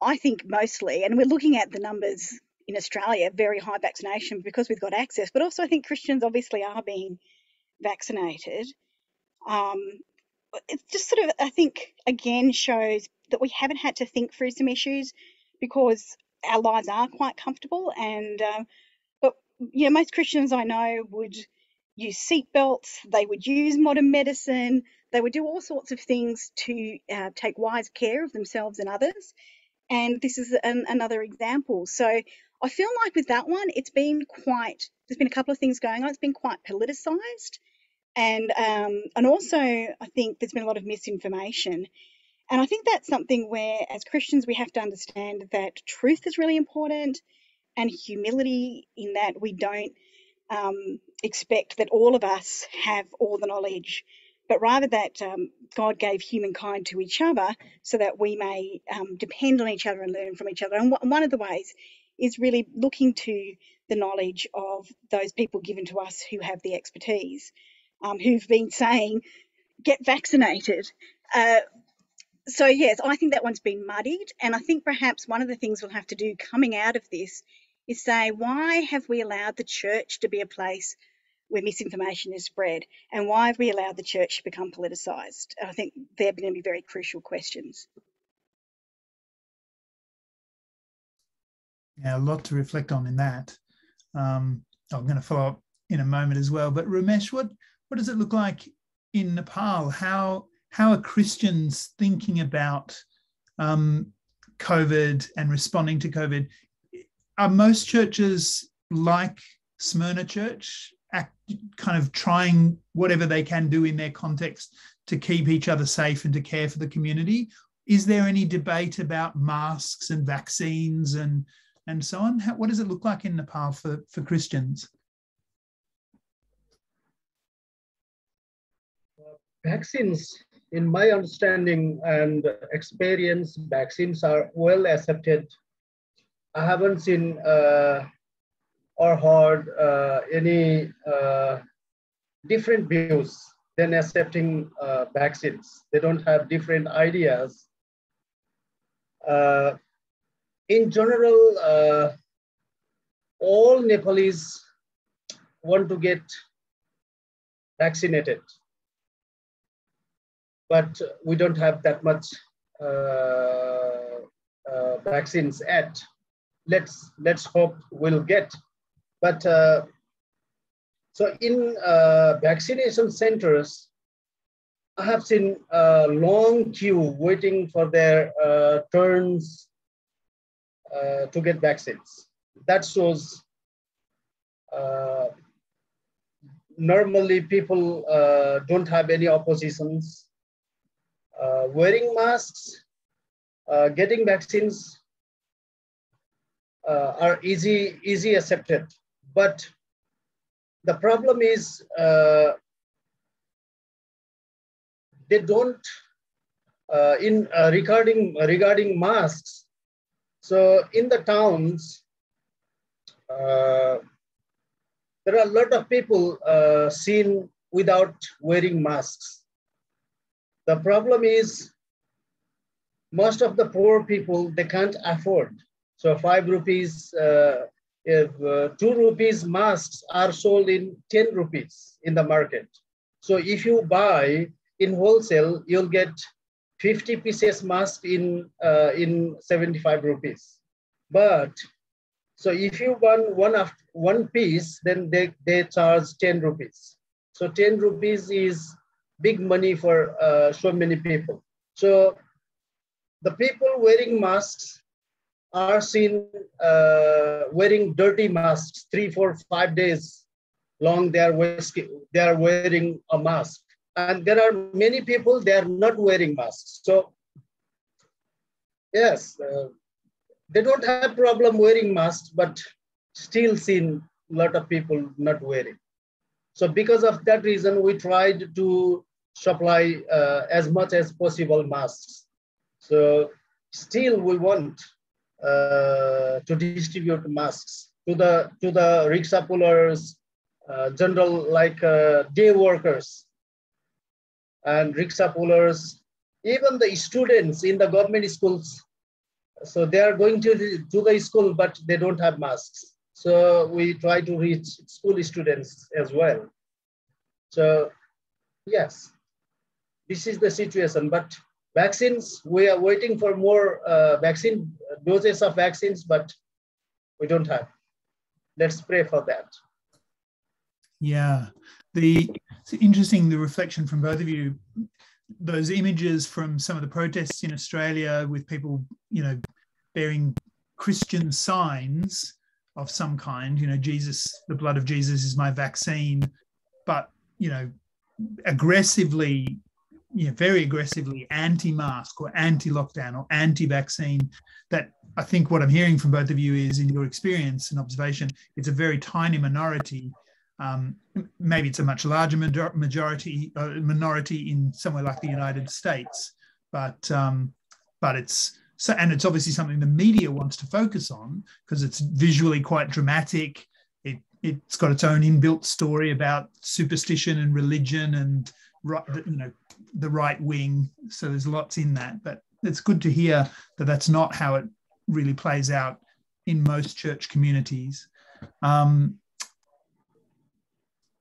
S3: I think mostly, and we're looking at the numbers in Australia, very high vaccination because we've got access, but also I think Christians obviously are being vaccinated. Um, it just sort of, I think, again shows that we haven't had to think through some issues because our lives are quite comfortable. And, um, but, yeah, most Christians I know would use seatbelts, they would use modern medicine, they would do all sorts of things to uh, take wise care of themselves and others. And this is an, another example. So I feel like with that one, it's been quite, there's been a couple of things going on. It's been quite politicized and um, and also I think there's been a lot of misinformation, and I think that's something where as Christians we have to understand that truth is really important, and humility in that we don't um, expect that all of us have all the knowledge, but rather that um, God gave humankind to each other so that we may um, depend on each other and learn from each other. And one of the ways is really looking to the knowledge of those people given to us who have the expertise um, who've been saying, get vaccinated. Uh, so, yes, I think that one's been muddied. And I think perhaps one of the things we'll have to do coming out of this is say, why have we allowed the church to be a place where misinformation is spread? And why have we allowed the church to become politicised? I think they're going to be very crucial questions.
S1: Yeah, a lot to reflect on in that. Um, I'm going to follow up in a moment as well. But Ramesh, what what does it look like in Nepal? How how are Christians thinking about um, COVID and responding to COVID? Are most churches like Smyrna Church, act, kind of trying whatever they can do in their context to keep each other safe and to care for the community? is there any debate about masks and vaccines and and so on? How, what does it look like in Nepal for, for Christians?
S2: Vaccines, in my understanding and experience, vaccines are well accepted. I haven't seen uh, or heard uh, any uh, different views than accepting uh, vaccines. They don't have different ideas. Uh, in general, uh, all Nepalese want to get vaccinated, but we don't have that much uh, uh, vaccines yet. Let's let's hope we'll get. But uh, so in vaccination centers, I have seen a long queue waiting for their uh, turns uh, to get vaccines. That shows uh, normally people don't have any oppositions. Uh, wearing masks, uh, getting vaccines uh, are easy, easy accepted. But the problem is they don't, in regarding, regarding masks, so in the towns, uh, there are a lot of people uh, seen without wearing masks. The problem is most of the poor people, they can't afford. So five rupees, uh, if uh, two rupees masks are sold in 10 rupees in the market. So if you buy in wholesale, you'll get 50 pieces mask in, uh, in 75 rupees. But so if you want one of one piece, then they, they charge 10 rupees. So 10 rupees is big money for uh, so many people. So the people wearing masks are seen uh, wearing dirty masks three, four, five days long. They are, they are wearing a mask and there are many people they are not wearing masks so yes uh, they don't have problem wearing masks but still seen a lot of people not wearing so because of that reason we tried to supply uh, as much as possible masks so still we want uh, to distribute masks to the to the rickshaw pullers uh, general like uh, day workers and rickshaw pullers, even the students in the government schools. So they are going to, to the school, but they don't have masks. So we try to reach school students as well. So yes, this is the situation. But vaccines, we are waiting for more uh, vaccine doses of vaccines, but we don't have. Let's pray for that.
S1: Yeah, the it's interesting the reflection from both of you. Those images from some of the protests in Australia with people, you know, bearing Christian signs of some kind. You know, Jesus, the blood of Jesus is my vaccine, but you know, aggressively, you know, very aggressively anti-mask or anti-lockdown or anti-vaccine. That I think what I'm hearing from both of you is, in your experience and observation, it's a very tiny minority um, maybe it's a much larger majority uh, minority in somewhere like the United States, but um, but it's so and it's obviously something the media wants to focus on because it's visually quite dramatic. It it's got its own inbuilt story about superstition and religion and you know the right wing. So there's lots in that, but it's good to hear that that's not how it really plays out in most church communities. Um,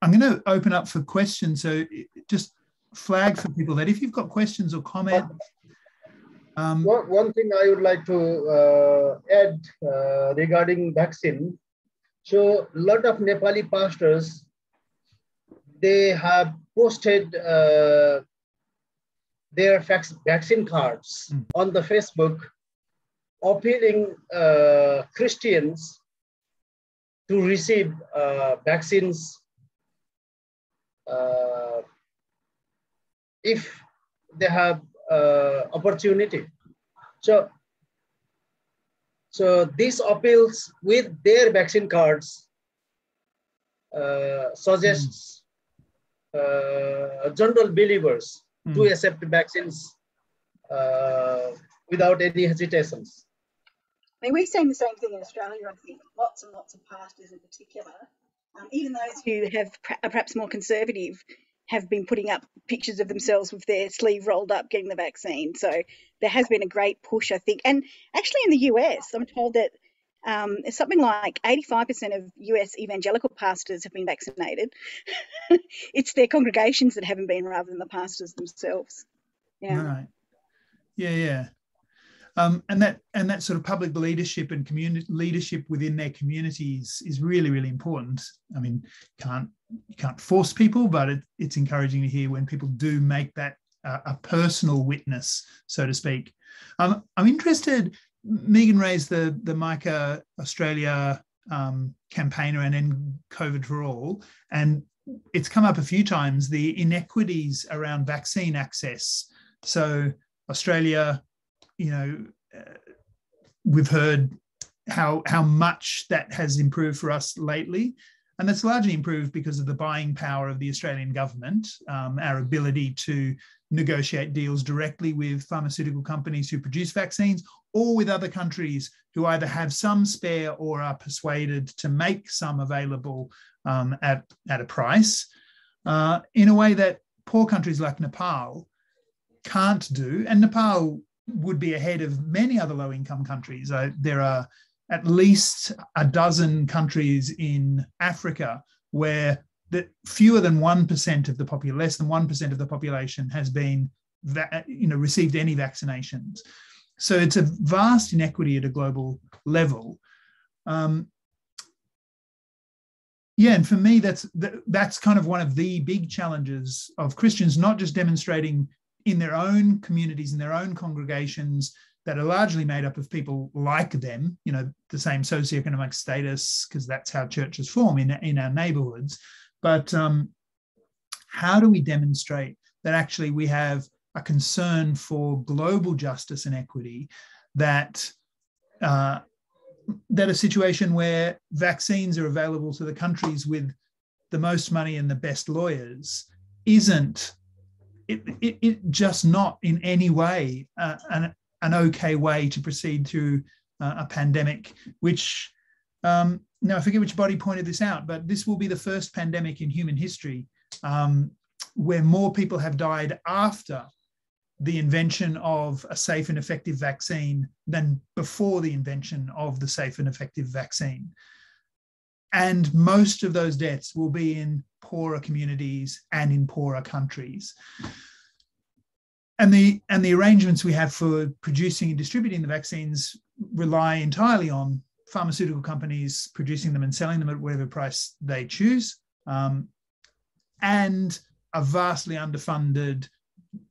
S1: I'm going to open up for questions. So just flag for people that if you've got questions or comments.
S2: Um, one, one thing I would like to uh, add uh, regarding vaccine. So a lot of Nepali pastors, they have posted uh, their vaccine cards mm. on the Facebook, appealing uh, Christians to receive uh, vaccines uh, if they have uh, opportunity. So, so these appeals with their vaccine cards uh, suggests uh, general believers mm. to accept vaccines uh, without any hesitations.
S3: I mean, we've seen the same thing in Australia, I think. Lots and lots of pastors in particular, um, even those who have are perhaps more conservative, have been putting up pictures of themselves with their sleeve rolled up getting the vaccine. So there has been a great push, I think. And actually, in the US, I'm told that um, something like 85% of US evangelical pastors have been vaccinated. it's their congregations that haven't been rather than the pastors themselves. Yeah.
S1: Right. Yeah, yeah. Um, and that and that sort of public leadership and community leadership within their communities is really really important. I mean, can't you can't force people, but it, it's encouraging to hear when people do make that uh, a personal witness, so to speak. Um, I'm interested. Megan raised the the Micah Australia um, campaigner and then COVID for all, and it's come up a few times the inequities around vaccine access. So Australia you know, uh, we've heard how how much that has improved for us lately, and that's largely improved because of the buying power of the Australian government, um, our ability to negotiate deals directly with pharmaceutical companies who produce vaccines or with other countries who either have some spare or are persuaded to make some available um, at, at a price uh, in a way that poor countries like Nepal can't do. And Nepal would be ahead of many other low income countries. Uh, there are at least a dozen countries in Africa where the, fewer than 1% of the population, less than 1% of the population has been, you know, received any vaccinations. So it's a vast inequity at a global level. Um, yeah, and for me, that's that's kind of one of the big challenges of Christians, not just demonstrating in their own communities, in their own congregations that are largely made up of people like them, you know, the same socioeconomic status, because that's how churches form in, in our neighborhoods. But um, how do we demonstrate that actually we have a concern for global justice and equity that uh, that a situation where vaccines are available to the countries with the most money and the best lawyers isn't it, it, it just not in any way uh, an, an okay way to proceed through uh, a pandemic, which um, now I forget which body pointed this out, but this will be the first pandemic in human history um, where more people have died after the invention of a safe and effective vaccine than before the invention of the safe and effective vaccine. And most of those deaths will be in poorer communities and in poorer countries. And the, and the arrangements we have for producing and distributing the vaccines rely entirely on pharmaceutical companies producing them and selling them at whatever price they choose, um, and a vastly underfunded,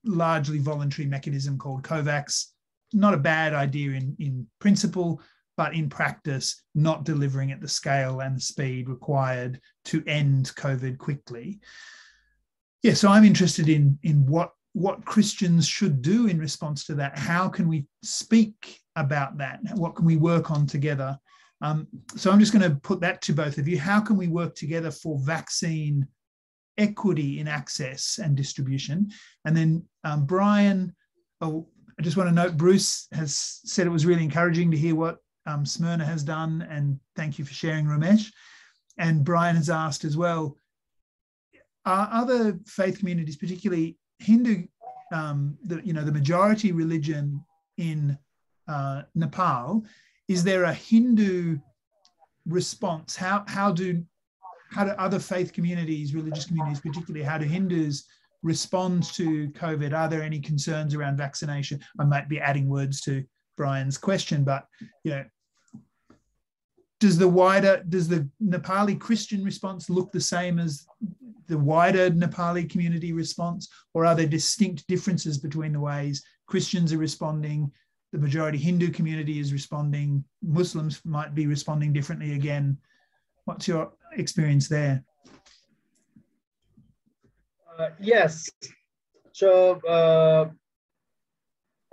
S1: largely voluntary mechanism called COVAX. Not a bad idea in, in principle, but in practice, not delivering at the scale and the speed required to end COVID quickly. Yeah, so I'm interested in, in what, what Christians should do in response to that. How can we speak about that? What can we work on together? Um, so I'm just going to put that to both of you. How can we work together for vaccine equity in access and distribution? And then um, Brian, oh, I just want to note Bruce has said it was really encouraging to hear what um, Smyrna has done, and thank you for sharing, Ramesh. And Brian has asked as well, are other faith communities, particularly Hindu, um, the, you know, the majority religion in uh, Nepal, is there a Hindu response? How, how do how do other faith communities, religious communities, particularly, how do Hindus respond to COVID? Are there any concerns around vaccination? I might be adding words to Brian's question, but you know, does the wider does the Nepali Christian response look the same as the wider Nepali community response, or are there distinct differences between the ways Christians are responding, the majority Hindu community is responding, Muslims might be responding differently again? What's your experience there?
S2: Uh, yes. So uh,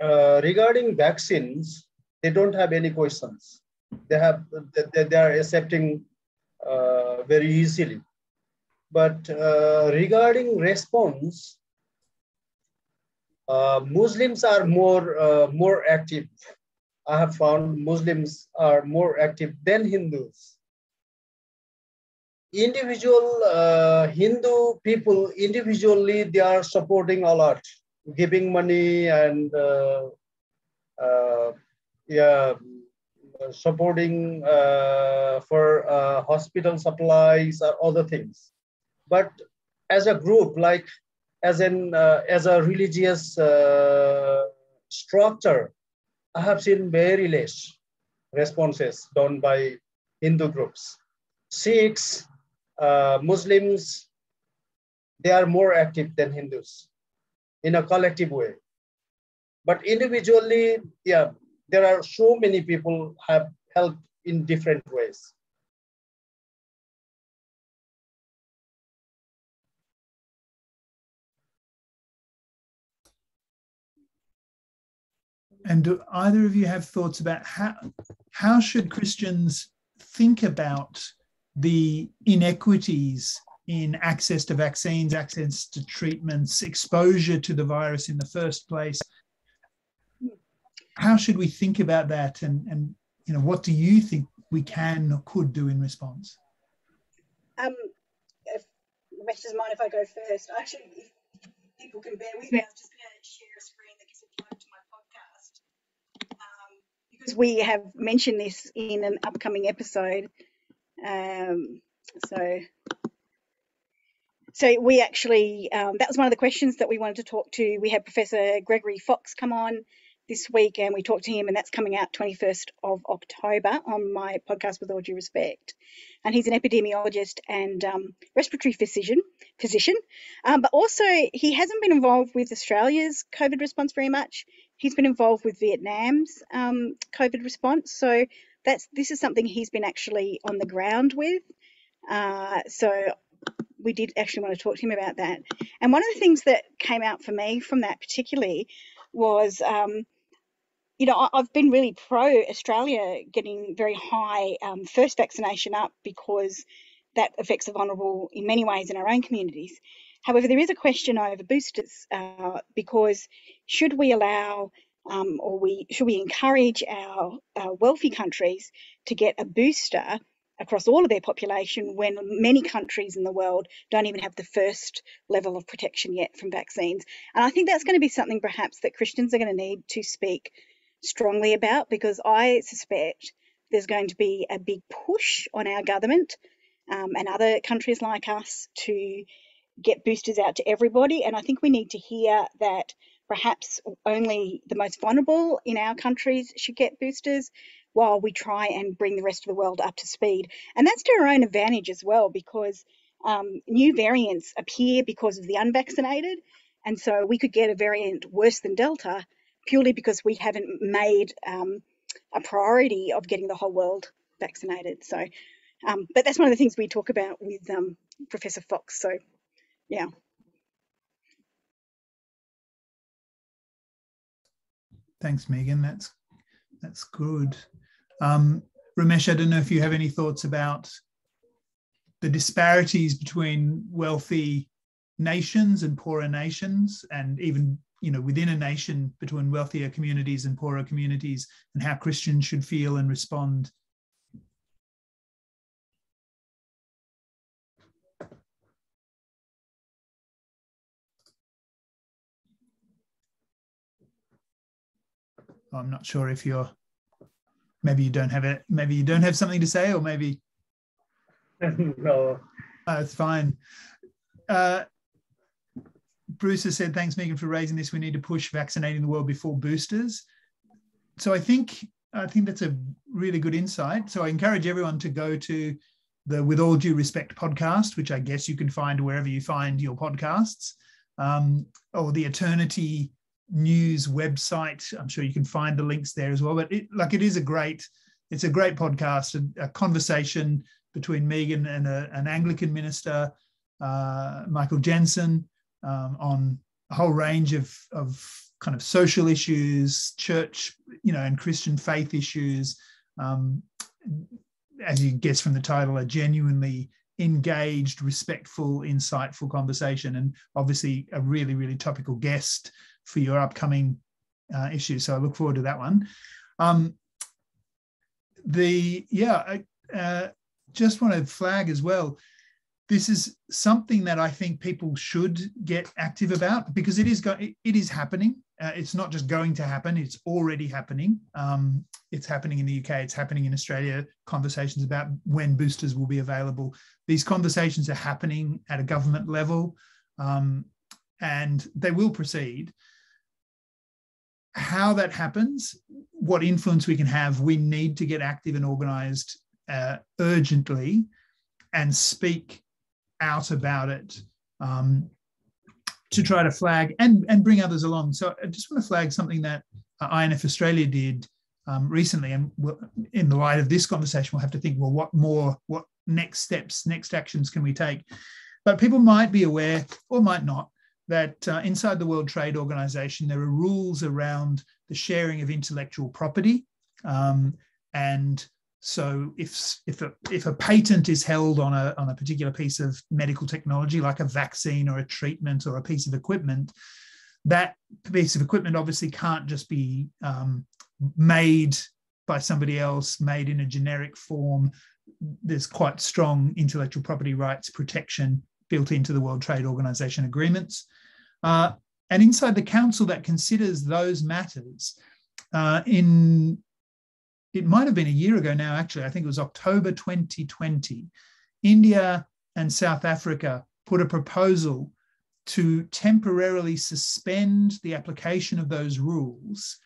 S2: uh, regarding vaccines, they don't have any questions. They have they, they are accepting uh, very easily. But uh, regarding response, uh, Muslims are more more active. I have found Muslims are more active than Hindus. Individual uh, Hindu people individually they are supporting a lot, giving money and uh, uh, yeah supporting for hospital supplies or other things but as a group, like as an uh, as a religious uh, structure, I have seen very less responses done by Hindu groups. Sikhs, uh, Muslims, they are more active than Hindus in a collective way. But individually, yeah, there are so many people have helped in different ways.
S1: And do either of you have thoughts about how how should Christians think about the inequities in access to vaccines, access to treatments, exposure to the virus in the first place? How should we think about that? And, and you know, what do you think we can or could do in response?
S3: Um, if Mrs. mind if I go first? Actually, people can bear with me, I was just going to share a screen that gives a plug to my podcast. because we have mentioned this in an upcoming episode. Um, so, so we actually, um, that was one of the questions that we wanted to talk to. We had Professor Gregory Fox come on this week and we talked to him and that's coming out 21st of October on my podcast with all due respect. And he's an epidemiologist and um, respiratory physician, physician. Um, but also he hasn't been involved with Australia's COVID response very much. He's been involved with Vietnam's um, COVID response. So that's this is something he's been actually on the ground with. Uh, so we did actually want to talk to him about that. And one of the things that came out for me from that particularly was um, you know, I've been really pro Australia getting very high um, first vaccination up because that affects the vulnerable in many ways in our own communities. However, there is a question over boosters uh, because should we allow um, or we should we encourage our, our wealthy countries to get a booster across all of their population when many countries in the world don't even have the first level of protection yet from vaccines. And I think that's going to be something perhaps that Christians are going to need to speak strongly about because I suspect there's going to be a big push on our government um, and other countries like us to get boosters out to everybody. And I think we need to hear that perhaps only the most vulnerable in our countries should get boosters while we try and bring the rest of the world up to speed. And that's to our own advantage as well because um, new variants appear because of the unvaccinated. And so we could get a variant worse than Delta purely because we haven't made um, a priority of getting the whole world vaccinated. So, um, but that's one of the things we talk about with um, Professor Fox. So, yeah.
S1: Thanks, Megan. That's that's good. Um, Ramesh, I don't know if you have any thoughts about the disparities between wealthy nations and poorer nations, and even you know within a nation between wealthier communities and poorer communities and how christians should feel and respond i'm not sure if you're maybe you don't have it maybe you don't have something to say or maybe
S2: no
S1: uh, it's fine uh, Bruce has said, thanks, Megan, for raising this. We need to push vaccinating the world before boosters. So I think I think that's a really good insight. So I encourage everyone to go to the With All Due Respect podcast, which I guess you can find wherever you find your podcasts, um, or the Eternity News website. I'm sure you can find the links there as well. But it, like it is a great, it's a great podcast, a, a conversation between Megan and a, an Anglican minister, uh, Michael Jensen, um, on a whole range of, of kind of social issues, church, you know, and Christian faith issues. Um, as you guess from the title, a genuinely engaged, respectful, insightful conversation, and obviously a really, really topical guest for your upcoming uh, issue. So I look forward to that one. Um, the yeah, I uh, just want to flag as well. This is something that I think people should get active about because it is go- it is happening. Uh, it's not just going to happen; it's already happening. Um, it's happening in the UK. It's happening in Australia. Conversations about when boosters will be available. These conversations are happening at a government level, um, and they will proceed how that happens, what influence we can have, we need to get active and organized uh, urgently and speak out about it um, to try to flag and, and bring others along. So I just want to flag something that uh, INF Australia did um, recently. And in the light of this conversation, we'll have to think, well, what more, what next steps, next actions can we take? But people might be aware or might not that uh, inside the World Trade Organization, there are rules around the sharing of intellectual property. Um, and so if, if, a, if a patent is held on a, on a particular piece of medical technology, like a vaccine or a treatment or a piece of equipment, that piece of equipment obviously can't just be um, made by somebody else, made in a generic form. There's quite strong intellectual property rights protection built into the World Trade Organization agreements. Uh, and inside the council that considers those matters, uh, in it might have been a year ago now, actually, I think it was October 2020, India and South Africa put a proposal to temporarily suspend the application of those rules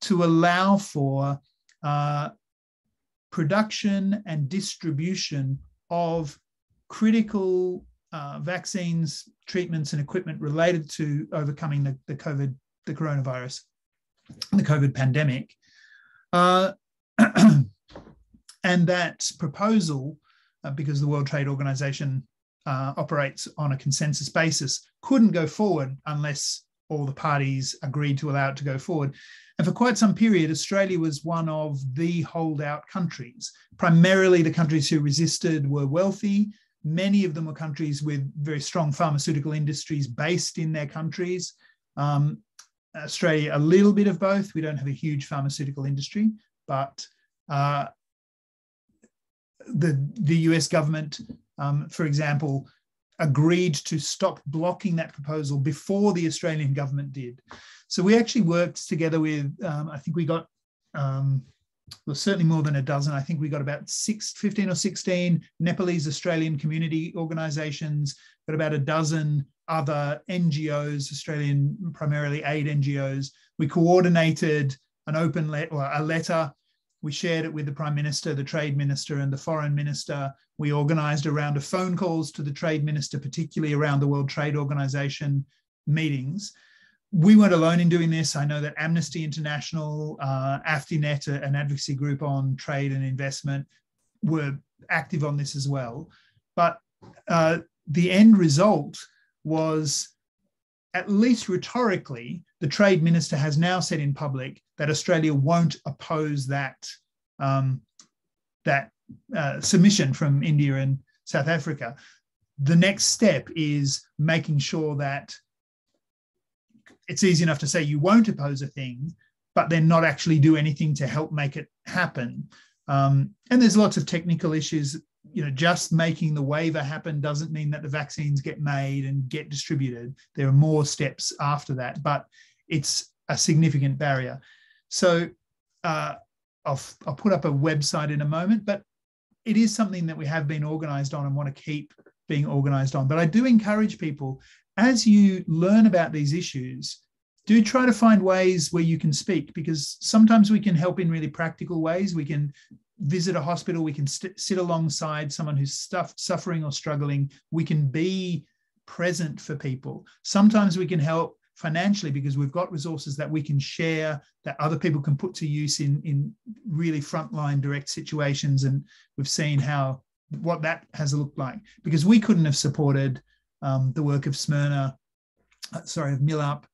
S1: to allow for uh, production and distribution of critical uh, vaccines, treatments, and equipment related to overcoming the, the COVID, the coronavirus, the COVID pandemic. Uh, and that proposal, uh, because the World Trade Organization uh, operates on a consensus basis, couldn't go forward unless all the parties agreed to allow it to go forward. And for quite some period, Australia was one of the holdout countries. Primarily, the countries who resisted were wealthy Many of them were countries with very strong pharmaceutical industries based in their countries. Um, Australia, a little bit of both. We don't have a huge pharmaceutical industry, but uh, the, the US government, um, for example, agreed to stop blocking that proposal before the Australian government did. So we actually worked together with, um, I think we got um, well, certainly more than a dozen. I think we got about six, 15 or 16 Nepalese Australian community organizations, got about a dozen other NGOs, Australian primarily aid NGOs. We coordinated an open letter, a letter. We shared it with the Prime Minister, the Trade Minister, and the Foreign Minister. We organized a round of phone calls to the Trade Minister, particularly around the World Trade Organization meetings we weren't alone in doing this. I know that Amnesty International, uh, AFTINET, an advocacy group on trade and investment, were active on this as well. But uh, the end result was, at least rhetorically, the trade minister has now said in public that Australia won't oppose that um, that uh, submission from India and South Africa. The next step is making sure that it's easy enough to say you won't oppose a thing, but then not actually do anything to help make it happen. Um, and there's lots of technical issues. You know, just making the waiver happen doesn't mean that the vaccines get made and get distributed. There are more steps after that, but it's a significant barrier. So uh, I'll, I'll put up a website in a moment, but it is something that we have been organized on and want to keep being organized on. But I do encourage people as you learn about these issues, do try to find ways where you can speak because sometimes we can help in really practical ways. We can visit a hospital, we can st- sit alongside someone who's stuff, suffering or struggling. We can be present for people. Sometimes we can help financially because we've got resources that we can share that other people can put to use in, in really frontline direct situations. And we've seen how what that has looked like because we couldn't have supported um, the work of Smyrna, uh, sorry, of MILAP,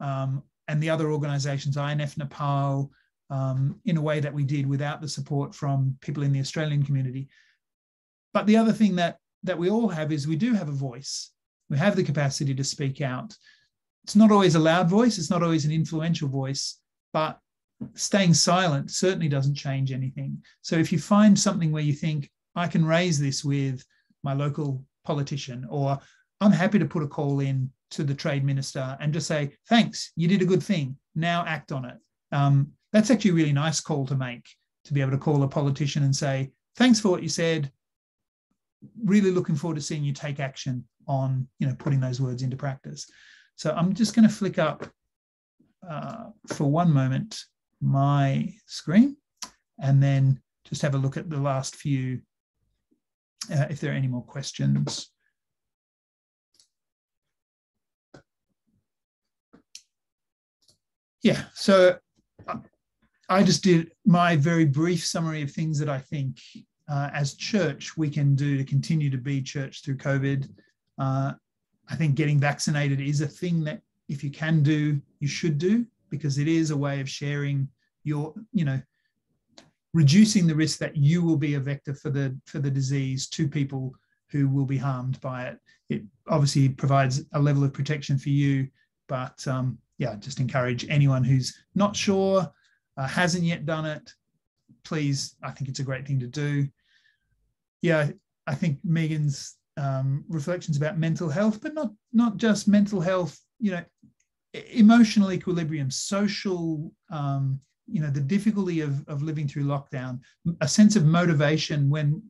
S1: um, and the other organisations, INF Nepal, um, in a way that we did without the support from people in the Australian community. But the other thing that that we all have is we do have a voice. We have the capacity to speak out. It's not always a loud voice. It's not always an influential voice, but staying silent certainly doesn't change anything. So if you find something where you think I can raise this with my local politician, or I'm happy to put a call in to the trade minister and just say, thanks, you did a good thing. Now act on it. Um, that's actually a really nice call to make to be able to call a politician and say, thanks for what you said. Really looking forward to seeing you take action on, you know, putting those words into practice. So I'm just going to flick up uh, for one moment my screen and then just have a look at the last few, uh, if there are any more questions. Yeah, so I just did my very brief summary of things that I think uh, as church we can do to continue to be church through COVID. Uh, I think getting vaccinated is a thing that if you can do, you should do because it is a way of sharing your, you know, reducing the risk that you will be a vector for the for the disease to people who will be harmed by it. It obviously provides a level of protection for you, but um, yeah, just encourage anyone who's not sure, uh, hasn't yet done it, please, I think it's a great thing to do. Yeah, I think Megan's um, reflections about mental health, but not not just mental health, you know, emotional equilibrium, social, um, you know, the difficulty of, of living through lockdown, a sense of motivation when,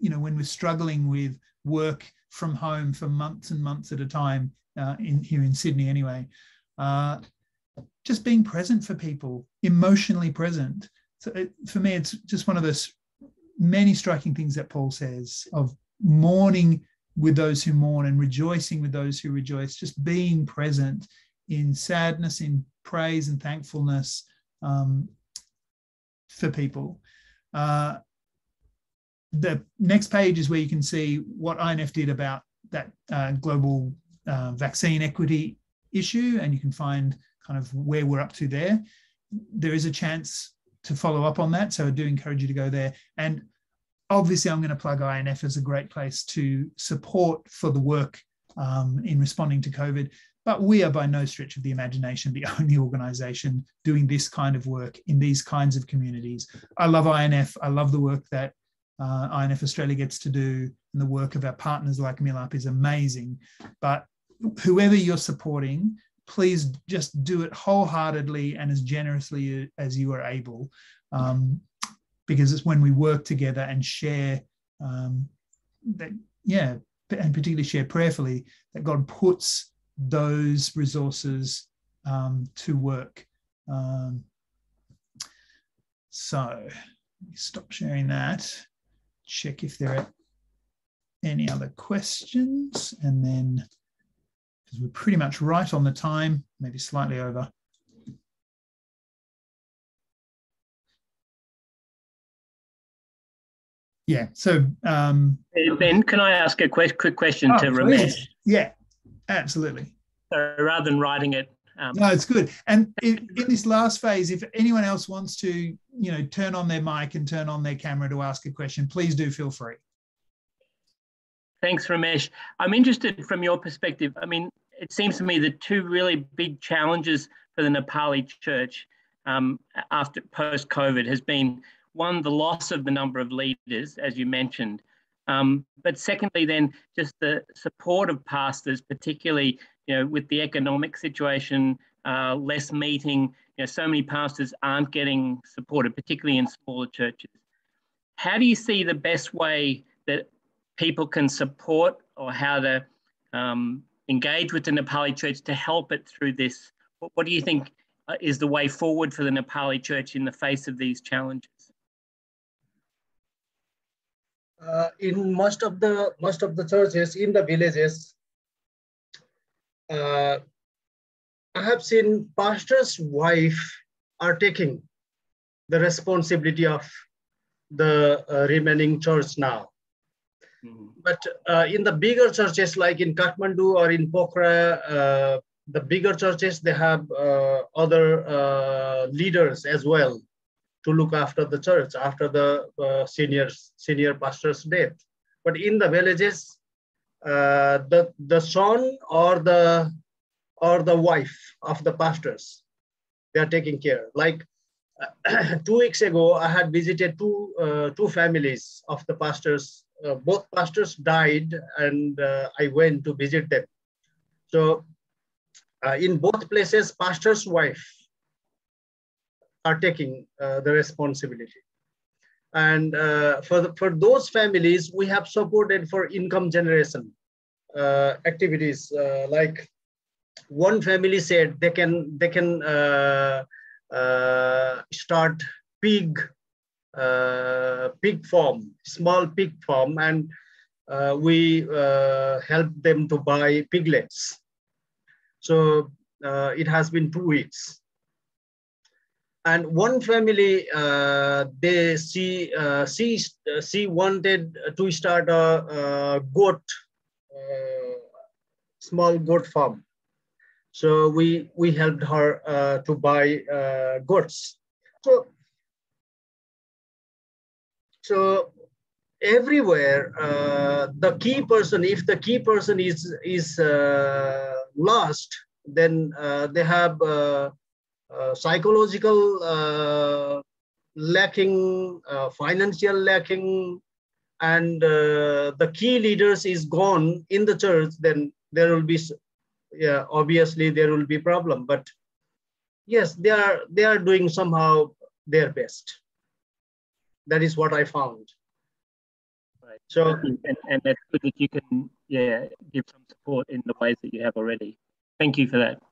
S1: you know, when we're struggling with work from home for months and months at a time uh, in here in Sydney anyway uh, just being present for people, emotionally present. So it, for me, it's just one of those many striking things that Paul says of mourning with those who mourn and rejoicing with those who rejoice, just being present in sadness, in praise and thankfulness um, for people. Uh, the next page is where you can see what INF did about that uh, global uh, vaccine equity issue and you can find kind of where we're up to there. There is a chance to follow up on that. So I do encourage you to go there. And obviously, I'm going to plug INF as a great place to support for the work um, in responding to COVID. But we are by no stretch of the imagination the only organization doing this kind of work in these kinds of communities. I love INF. I love the work that uh, INF Australia gets to do, and the work of our partners like MILAP is amazing. But whoever you're supporting, please just do it wholeheartedly and as generously as you are able. Um, because it's when we work together and share um, that, yeah, and particularly share prayerfully that God puts those resources um, to work. Um, so stop sharing that, check if there are any other questions, and then because we're pretty much right on the time, maybe slightly over. Yeah, so. Um,
S4: ben, can I ask a quick question oh, to Ramesh?
S1: Yeah, absolutely.
S4: So rather than writing it.
S1: Um, no, it's good. And in, in this last phase, if anyone else wants to, you know, turn on their mic and turn on their camera to ask a question, please do feel free.
S4: Thanks, Ramesh. I'm interested from your perspective. I mean, it seems to me the two really big challenges for the Nepali church um, after post COVID has been one, the loss of the number of leaders, as you mentioned. Um, but secondly, then just the support of pastors, particularly you know with the economic situation, uh, less meeting. You know, so many pastors aren't getting supported, particularly in smaller churches. How do you see the best way that people can support or how to um, engage with the Nepali church to help it through this? What, what do you think uh, is the way forward for the Nepali church in the face of these challenges?
S2: Uh, in most of the most of the churches in the villages, uh, I have seen pastors' wife are taking the responsibility of the uh, remaining church now. Mm-hmm. But uh, in the bigger churches, like in Kathmandu or in Pokhara, uh, the bigger churches, they have uh, other uh, leaders as well to look after the church after the uh, senior, senior pastor's death. But in the villages, uh, the, the son or the, or the wife of the pastors, they are taking care. Like two weeks ago, I had visited two, two families of the pastors. Uh, both pastors died and I went to visit them. So uh, in both places, pastor's wife are taking uh, the responsibility. And uh, for, the, for those families, we have supported for income generation uh, activities. Uh, like one family said they can, they can uh, start pig, pig farm, small pig farm, and we help them to buy piglets so uh, it has been two weeks. And one family, uh, they see, uh, she, she wanted to start a, a goat, uh, small goat farm. So we, we helped her uh, to buy uh, goats. So, so everywhere uh, the key person if the key person is is uh, lost then uh, they have uh, uh, psychological uh, lacking financial lacking and the key leaders is gone in the church then there will be yeah obviously there will be problem. But yes they are they are doing somehow their best that is what i found Right.
S4: so and, and that's good that you can yeah give some support in the ways that you have already. Thank you for that.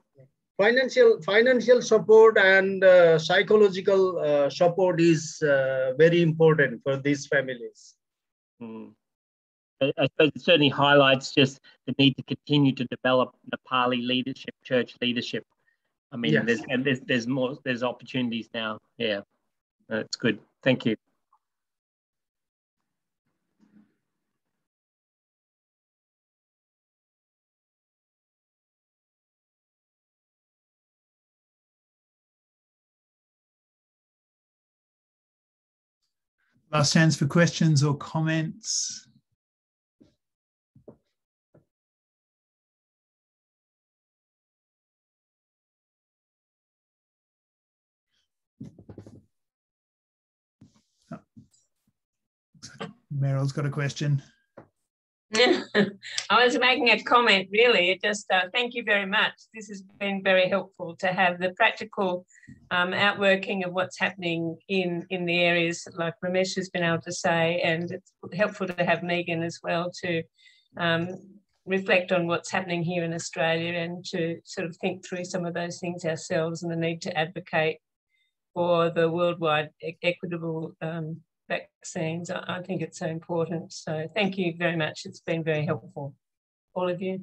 S2: Financial financial support and uh, psychological uh, support is uh, very important for these families.
S4: Mm. I, I suppose it certainly highlights just the need to continue to develop Nepali leadership, church leadership. I mean, yes. there's, and there's there's more there's opportunities now. Yeah, that's good. Thank you.
S1: Last chance for questions or comments. Oh. Meryl's got a question.
S5: I was making a comment, really. Just uh, thank you very much. This has been very helpful to have the practical um, outworking of what's happening in, in the areas like Ramesh has been able to say, and it's helpful to have Megan as well to um, reflect on what's happening here in Australia and to sort of think through some of those things ourselves and the need to advocate for the worldwide equitable um, vaccines. I, think it's so important. So thank you very much. It's been very helpful, all of you.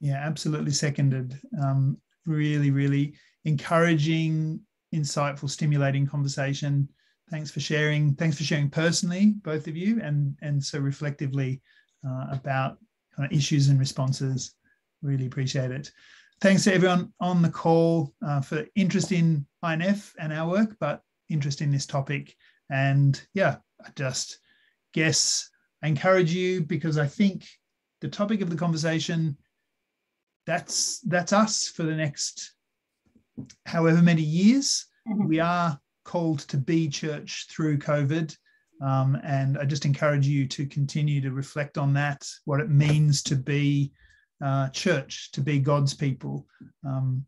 S1: Yeah, absolutely seconded. Um, really, really encouraging, insightful, stimulating conversation. Thanks for sharing. Thanks for sharing personally, both of you, and and so reflectively uh, about kind of issues and responses. Really appreciate it thanks to everyone on the call uh, for interest in INF and our work, but interest in this topic. And yeah, I just guess I encourage you because I think the topic of the conversation that's that's us for the next however many years. Mm-hmm. We are called to be church through COVID. Um, and I just encourage you to continue to reflect on that, what it means to be uh, church to be God's people, um,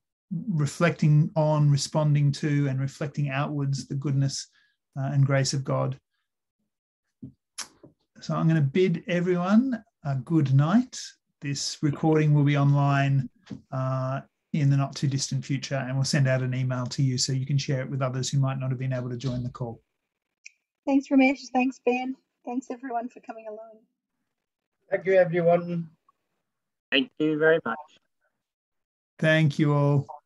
S1: reflecting on, responding to, and reflecting outwards the goodness uh, and grace of God. So I'm going to bid everyone a good night. This recording will be online uh, in the not too distant future, and we'll send out an email to you so you can share it with others who might not have been able to join the call.
S3: Thanks, Ramesh. Thanks, Ben. Thanks, everyone, for coming along.
S2: Thank you, everyone.
S4: Thank you very much.
S1: Thank you all.